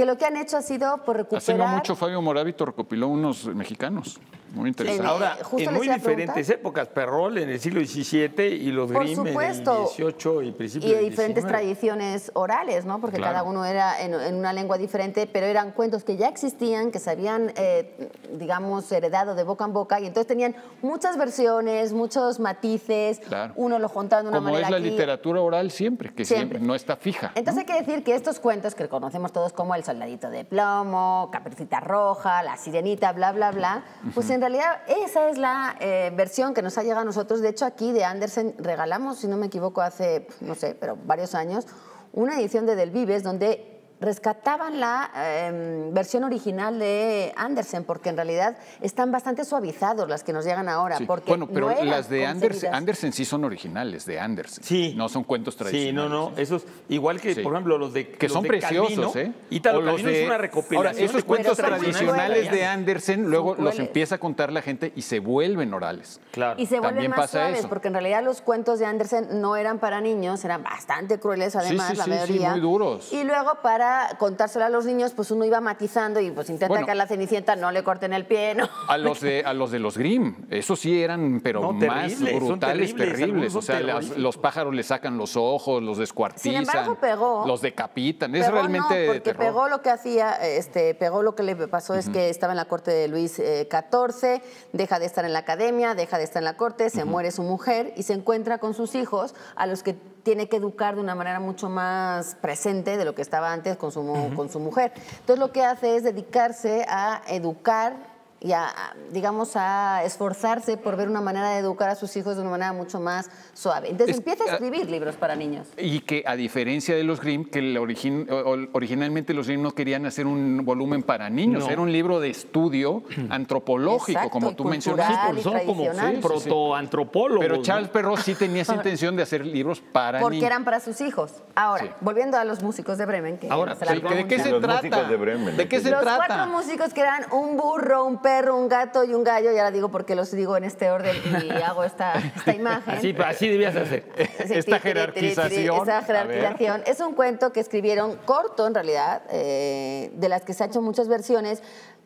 S1: que lo que han hecho ha sido por recuperar...
S2: Hace no mucho Fabio Moravito recopiló unos mexicanos. Muy interesante.
S3: Ahora, en muy diferentes épocas, Perrol en el siglo XVII y los Grimm en el XVIII y principios
S1: Y de diferentes tradiciones orales, ¿no? Porque claro. cada uno era en, en, una lengua diferente, pero eran cuentos que ya existían, que se habían, eh, digamos, heredado de boca en boca, y entonces tenían muchas versiones, muchos matices,
S2: claro.
S1: uno lo contaba de una
S2: Como
S1: manera
S2: es la
S1: aquí.
S2: literatura oral siempre, que siempre, siempre no está fija.
S1: Entonces
S2: ¿no?
S1: hay que decir que estos cuentos que conocemos todos como El Soldadito de Plomo, Caperucita Roja, La Sirenita, bla, bla, bla, pues uh -huh. en realidad esa es la eh, versión que nos ha llegado a nosotros. De hecho, aquí de Andersen regalamos, si no me equivoco, hace, no sé, pero varios años, una edición de Del Vives donde rescataban la em, versión original de Andersen, porque en realidad están bastante suavizados las que nos llegan ahora.
S2: Sí.
S1: Porque
S2: Bueno, pero
S1: no eran
S2: las de Andersen. Andersen sí son originales, de Andersen.
S3: Sí.
S2: No son cuentos
S3: Sí,
S2: tradicionales.
S3: no, no, esos igual que
S2: Sí.
S3: por ejemplo los de
S2: Que
S3: los
S2: son
S3: de
S2: preciosos,
S3: Calvino.
S2: ¿eh?
S3: Ítalo
S2: O los
S3: Calvino
S2: de-
S3: es una recopilación.
S2: Ahora, esos
S1: cuentos
S2: tradicionales de Andersen, luego los empieza a contar la gente y se vuelven orales.
S3: Claro.
S1: Y se vuelven
S2: También
S1: más
S2: pasa
S1: suaves,
S2: eso.
S1: porque en realidad los cuentos de Andersen no eran para niños, eran bastante crueles además,
S2: sí,
S1: la
S2: sí, sí,
S1: mayoría.
S2: muy duros.
S1: Y luego para contárselo a los niños, pues uno iba matizando y pues intenta
S2: Bueno.
S1: que a la cenicienta no le corten el pie, ¿no?
S2: A los de a los de los Grimm, esos sí eran pero
S3: No,
S2: más
S3: terribles,
S2: brutales,
S3: terribles,
S2: O sea, las- los pájaros le sacan los ojos, los descuartizan,
S1: Sin embargo, pegó.
S2: los decapitan. Es
S1: Pegó
S2: realmente
S1: no, porque
S2: terror.
S1: pegó lo que hacía, este, pegó lo que le pasó es que estaba en la corte de Luis eh, XIV, deja de estar en la academia, deja de estar en la corte, se muere su mujer y se encuentra con sus hijos, a los que tiene que educar de una manera mucho más presente de lo que estaba antes con su, con su mujer. Entonces lo que hace es dedicarse a educar y a, digamos, a esforzarse por ver una manera de educar a sus hijos de una manera mucho más suave. Entonces
S2: Es-
S1: empieza a
S2: ah,
S1: escribir libros para niños.
S2: Y que a diferencia de los Grimm, que el origin- originalmente los Grimm no querían hacer un volumen para niños,
S3: No.
S2: era un libro de estudio antropológico,
S1: Exacto,
S2: como tú mencionaste.
S3: Porque son como.
S1: Sí,
S2: sí, sí.
S3: protoantropólogos.
S2: Pero
S3: ¿no?
S2: Charles Perrault sí tenía esa intención de hacer libros para
S1: Porque
S2: niños.
S1: eran para sus hijos. Ahora,
S2: Sí.
S1: volviendo a los músicos de Bremen, que
S3: Ahora,
S1: se la
S2: ¿De, qué se
S4: Los
S2: trata?
S4: músicos de Bremen,
S2: ¿De qué se
S1: Los
S2: trata?
S1: cuatro músicos que eran un burro, un perro, un gato y un gallo, ya la digo porque los digo en este orden y hago esta, esta imagen.
S3: Así, así debías hacer.
S1: Sí,
S2: Esta
S1: tiri, tiri, tiri,
S2: jerarquización,
S1: Esa
S2: a ver.
S1: jerarquización. Es un cuento que escribieron corto, en realidad, eh, de las que se han hecho muchas versiones.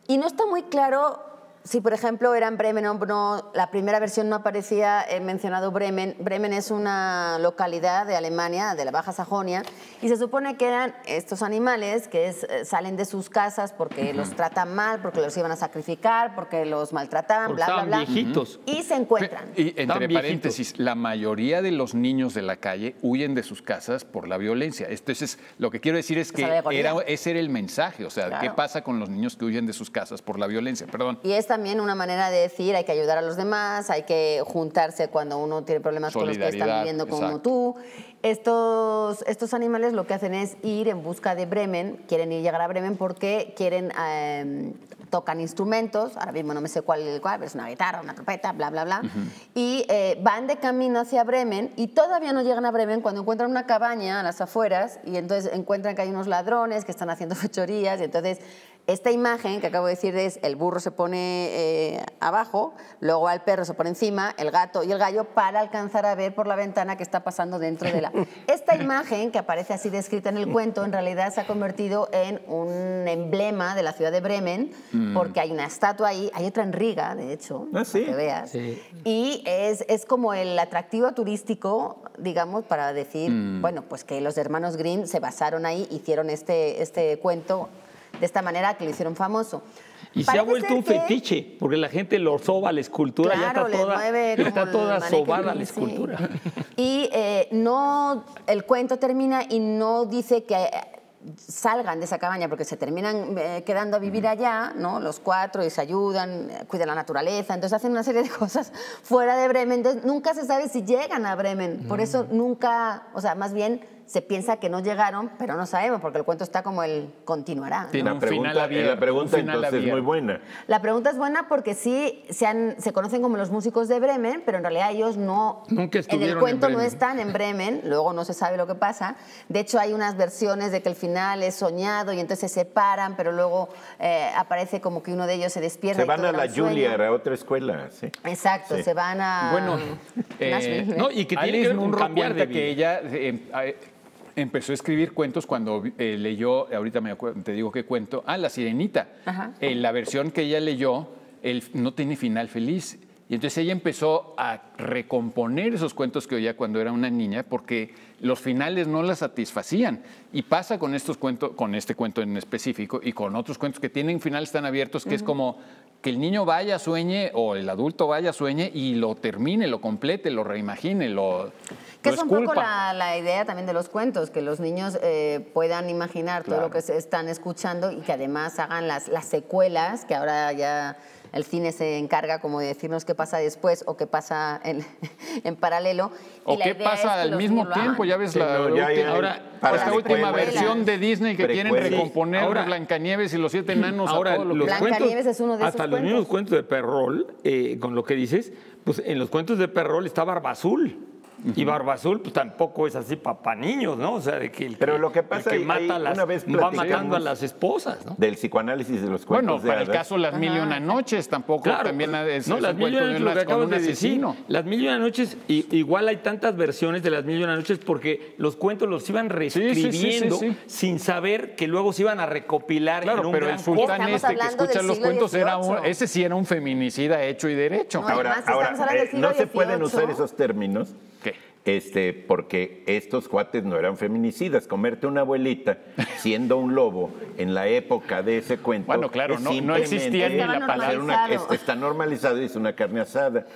S1: Y no está muy claro si, por ejemplo, eran Bremen o no. La primera versión no aparecía eh, mencionado Bremen. Bremen es una localidad de Alemania, de la Baja Sajonia, y se supone que eran estos animales que es, eh, salen de sus casas porque los tratan mal, porque los iban a sacrificar, porque los maltrataban,
S3: Porque
S1: bla, bla, bla.
S3: viejitos.
S1: Y se encuentran.
S2: Y entre
S3: viejitos.
S2: paréntesis, la mayoría de los niños de la calle huyen de sus casas por la violencia. Entonces, lo que quiero decir es que
S1: Esa alegoría.
S2: era, ese era el mensaje. O sea, ¿qué pasa con los niños que huyen de sus casas por la violencia? Perdón.
S1: Y también una manera de decir hay que ayudar a los demás, hay que juntarse cuando uno tiene problemas con los que están viviendo como
S2: exacto.
S1: tú. Estos, estos animales lo que hacen es ir en busca de Bremen, quieren ir llegar a Bremen porque quieren, eh, tocan instrumentos, ahora mismo no me sé cuál, cuál pero es una guitarra, una trompeta, bla, bla, bla, y eh, van de camino hacia Bremen y todavía no llegan a Bremen cuando encuentran una cabaña a las afueras y entonces encuentran que hay unos ladrones que están haciendo fechorías y entonces esta imagen que acabo de decir es el burro se pone eh, abajo, luego al perro se pone encima, el gato y el gallo para alcanzar a ver por la ventana qué está pasando dentro de la... Esta imagen que aparece así descrita en el cuento en realidad se ha convertido en un emblema de la ciudad de Bremen porque hay una estatua ahí, hay otra en Riga, de hecho,
S4: Ah, sí.
S1: para que veas.
S3: Sí.
S1: Y es, es como el atractivo turístico, digamos, para decir, bueno, pues que los hermanos Green se basaron ahí, hicieron este, este cuento de esta manera que lo hicieron famoso.
S3: Y se ha
S1: Parece
S3: vuelto un
S1: que-
S3: fetiche, porque la gente lo soba la escultura,
S1: Claro,
S3: ya está toda,
S1: mueve
S3: está toda sobada la
S1: sí.
S3: escultura.
S1: Y eh, no, el cuento termina y no dice que eh, salgan de esa cabaña porque se terminan eh, quedando a vivir allá, ¿no? Los cuatro y se ayudan, eh, cuidan la naturaleza, entonces hacen una serie de cosas fuera de Bremen, entonces nunca se sabe si llegan a Bremen, por eso nunca, o sea, más bien se piensa que no llegaron, pero no sabemos porque el cuento está como el continuará. ¿no?
S2: Tiene
S4: La
S2: un final
S4: pregunta,
S2: abierto,
S4: la pregunta
S2: un final
S4: entonces es muy buena.
S1: La pregunta es buena porque sí se, han- se conocen como los músicos de Bremen, pero en realidad ellos no.
S3: Nunca
S1: en el
S3: en
S1: cuento no están en Bremen, luego no se sabe lo que pasa. De hecho, hay unas versiones de que el final es soñado y entonces se separan, pero luego eh, aparece como que uno de ellos se despierta.
S4: Se van a la
S1: un.
S4: Juilliard, a otra escuela, ¿sí?
S1: Exacto,
S4: Sí.
S1: se van a.
S2: Bueno, eh,
S3: no, y que tiene cambiar de
S2: que ella eh, empezó a escribir cuentos cuando eh, leyó, ahorita me acuerdo, te digo qué cuento, ah, La Sirenita.
S1: Ajá.
S2: En la versión que ella leyó, el, no tiene final feliz. Y entonces ella empezó a recomponer esos cuentos que oía cuando era una niña porque los finales no la satisfacían. Y pasa con estos cuentos, con este cuento en específico y con otros cuentos que tienen finales tan abiertos que es como que el niño vaya, sueñe o el adulto vaya, sueñe y lo termine, lo complete, lo reimagine, lo,
S1: Que
S2: lo
S1: es un poco la, la idea también de los cuentos, que los niños eh, puedan imaginar todo lo que se están escuchando y que además hagan las, las secuelas, que ahora ya el cine se encarga como de decirnos qué pasa después o qué pasa en, en paralelo.
S2: O
S1: Y la
S2: qué pasa
S1: que
S2: al mismo tiempo, ya ves
S4: Sí,
S2: la
S4: no, ya hay-
S2: última,
S3: ahora,
S4: para
S2: esta última versión de Disney que quieren recomponer
S3: Ahora-
S2: Blancanieves y los siete enanos. a
S3: Ahora,
S2: todo lo
S3: los
S2: que-
S3: cuentos,
S1: Blancanieves es uno de
S3: hasta
S1: esos
S3: los mismos
S1: cuentos.
S3: cuentos de Perrol, eh, con lo que dices, pues en los cuentos de Perrol está Barba Azul. Y Barba Azul, pues tampoco es así para niños, ¿no? O sea, de que el
S4: Pero
S3: que,
S4: lo que pasa
S3: el
S4: ahí-
S3: que mata
S4: ahí
S3: las,
S4: una vez
S3: va matando a las esposas, ¿no?
S4: Del psicoanálisis de los
S2: Bueno,
S4: cuentos de
S2: para el caso Las Mil y Una Noches tampoco
S3: Claro,
S2: también
S3: pues,
S2: es,
S3: no,
S2: es
S3: las
S2: un
S3: mil y
S2: cuento
S3: una
S2: de
S3: noches, lo
S2: una-
S3: que
S2: con
S3: acabas
S2: un
S3: de decir,
S2: asesino.
S3: las mil y una noches, y, igual hay tantas versiones de las mil y una noches porque los cuentos los iban
S2: sí, sí, sí,
S3: reescribiendo
S2: sí.
S3: sin saber que luego se iban a recopilar en
S2: Claro,
S3: un
S2: pero
S3: gran
S2: el sultán
S1: Estamos
S2: este que
S1: hablando
S2: escucha los cuentos era un, ese sí era un feminicida hecho y derecho.
S1: No,
S4: Ahora,
S1: además, estamos
S4: ahora eh, no se pueden usar esos términos. Este, porque estos cuates no eran feminicidas. Comerte una abuelita siendo un lobo en la época de ese cuento.
S2: Bueno, claro,
S4: es
S2: no- no
S4: simplemente
S2: existía ni
S1: la palabra.
S4: una- está normalizado y es una carne asada.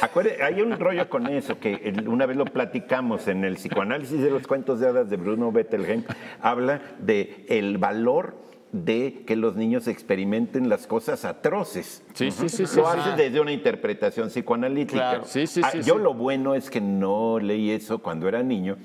S4: Acuerde, hay un rollo con eso que una vez lo platicamos en el psicoanálisis de los cuentos de hadas de Bruno Bettelheim. Habla de el valor de que los niños experimenten las cosas atroces.
S2: Sí, sí, sí, sí,
S4: Lo
S2: sí.
S4: hace desde una interpretación psicoanalítica.
S2: Claro, sí, sí,
S4: Ah,
S2: sí,
S4: Yo
S2: sí.
S4: lo bueno es que no leí eso cuando era niño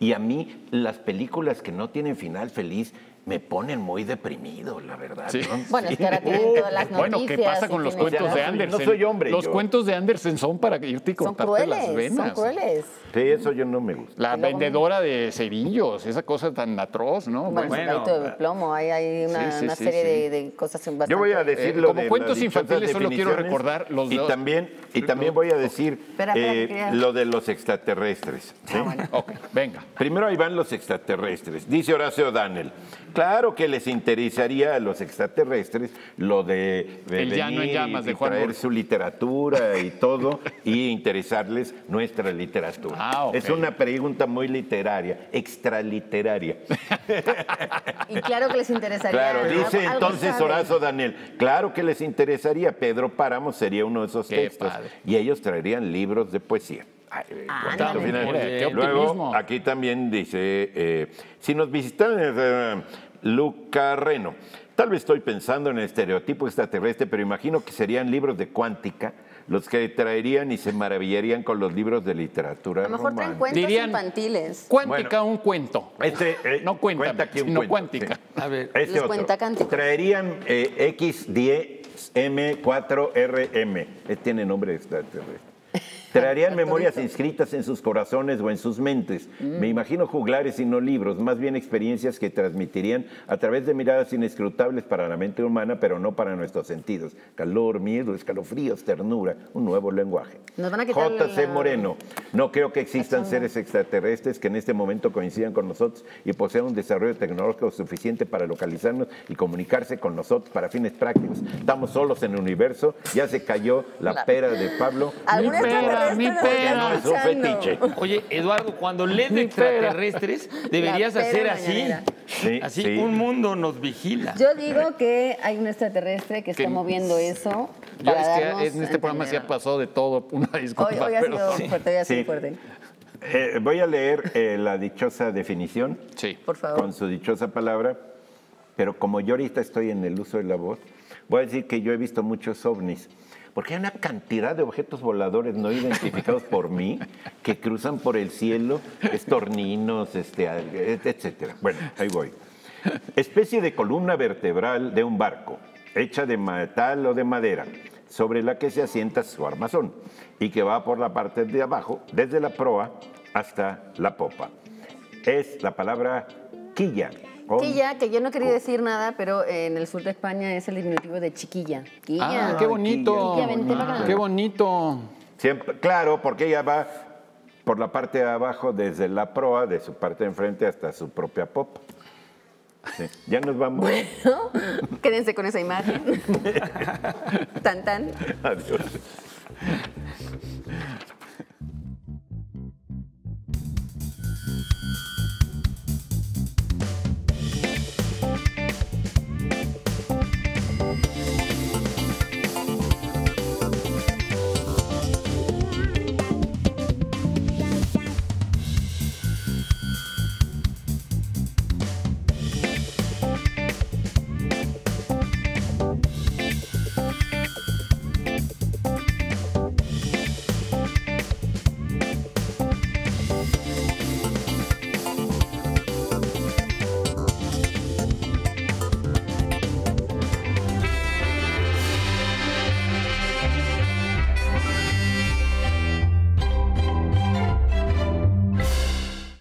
S4: y a mí las películas que no tienen final feliz me ponen muy deprimido, la verdad.
S2: Sí.
S4: ¿no?
S1: Bueno, es que ahora tienen todas las noticias.
S2: Bueno, ¿qué pasa con los cuentos de Andersen?
S4: no soy hombre,
S2: Los
S4: yo.
S2: cuentos de Andersen son para irte y cortarte las
S1: crueles,
S2: venas.
S1: son crueles.
S4: Sí, eso yo no me gusta.
S2: La
S1: Y
S2: vendedora de cerillos, esa cosa tan atroz, ¿no?
S1: Bueno,
S3: Bueno,
S1: de plomo, hay, hay una,
S2: sí, sí,
S1: una
S2: sí,
S1: serie
S2: sí.
S1: De, de cosas bastante...
S4: Yo voy a decir
S2: Eh,
S4: lo
S2: como
S4: de
S2: cuentos infantiles, solo quiero recordar los
S4: y
S2: dos-
S4: también y también voy a decir
S1: Espera, espera,
S4: eh, lo de los extraterrestres. ¿sí?
S2: Ok, venga.
S4: Primero ahí van los extraterrestres. Dice Horacio Daniel. Claro que les interesaría a los extraterrestres lo de, de
S2: El llano en
S4: venir
S2: llamas
S4: y,
S2: de
S4: y
S2: Juan
S4: traer su literatura y todo y interesarles nuestra literatura.
S2: Ah.
S4: Es una pregunta muy literaria, extraliteraria.
S1: Y claro que les interesaría...
S4: Claro, dice
S1: algo
S4: entonces. Horacio Daniel, claro que les interesaría, Pedro Páramo sería uno de esos
S2: Qué
S4: textos
S2: padre.
S4: y ellos traerían libros de poesía. Ay.
S2: Mira, qué
S4: Luego,
S2: optimismo.
S4: aquí también dice, eh, si nos visitan eh, Luca Reno, tal vez estoy pensando en el estereotipo extraterrestre, pero imagino que serían libros de cuántica los que traerían y se maravillarían con los libros de literatura
S1: A lo mejor traen
S4: romántica.
S1: cuentos
S2: Dirían-
S1: infantiles.
S2: Cuántica, un cuento.
S4: Este, eh,
S2: No cuéntame,
S4: cuenta aquí un
S2: sino
S4: cuento,
S2: cuántica.
S4: sí.
S3: A ver,
S4: Este
S1: Les
S4: otro. Traerían eh, X10M4RM. Eh, Tiene nombre extraterrestre. Traerían memorias inscritas en sus corazones o en sus mentes. Me imagino juglares y no libros, más bien experiencias que transmitirían a través de miradas inescrutables para la mente humana, pero no para nuestros sentidos. Calor, miedo, escalofríos, ternura, un nuevo lenguaje.
S1: Nos van a quitar
S4: JC
S1: la-
S4: Moreno, no creo que existan seres extraterrestres que en este momento coincidan con nosotros y posean un desarrollo tecnológico suficiente para localizarnos y comunicarse con nosotros para fines prácticos. Estamos solos en el universo, ya se cayó la,
S1: La-
S4: pera de Pablo.
S1: ¿Algún
S2: Mi pera,
S1: extraterrestre
S2: mi
S1: nos
S2: pera.
S1: está
S4: No, es un
S1: escuchando?
S4: fetiche.
S3: Oye, Eduardo, cuando lees de extraterrestres, deberías hacer así.
S4: Sí,
S3: así
S4: sí.
S3: un mundo nos vigila.
S1: Yo digo que hay un extraterrestre que está moviendo eso
S2: Ya
S1: para
S2: es que
S1: darnos
S2: en este programa se ha pasado de todo. Una disculpa.
S1: Hoy, hoy ha sido
S2: sí.
S1: fuerte, hoy ha sido
S4: Sí.
S1: fuerte.
S4: Eh, voy a leer eh, la dichosa definición
S2: Sí.
S1: Por favor.
S4: con su dichosa palabra, pero como yo ahorita estoy en el uso de la voz, voy a decir que yo he visto muchos ovnis. Porque hay una cantidad de objetos voladores no identificados por mí que cruzan por el cielo, estorninos, este, etcétera. Bueno, ahí voy. Especie de columna vertebral de un barco, hecha de metal o de madera, sobre la que se asienta su armazón y que va por la parte de abajo, desde la proa hasta la popa. Es la palabra quilla.
S1: Quilla, que yo no quería decir nada, pero en el sur de España es el diminutivo de chiquilla. Quilla.
S2: Ah, qué bonito.
S1: Quilla, vente para acá.
S2: Qué bonito.
S4: Siempre, claro, porque ella va por la parte de abajo, desde la proa, de su parte de enfrente hasta su propia popa. Sí, Ya nos vamos.
S1: ¿No? Quédense con esa imagen. tan tan.
S4: Adiós.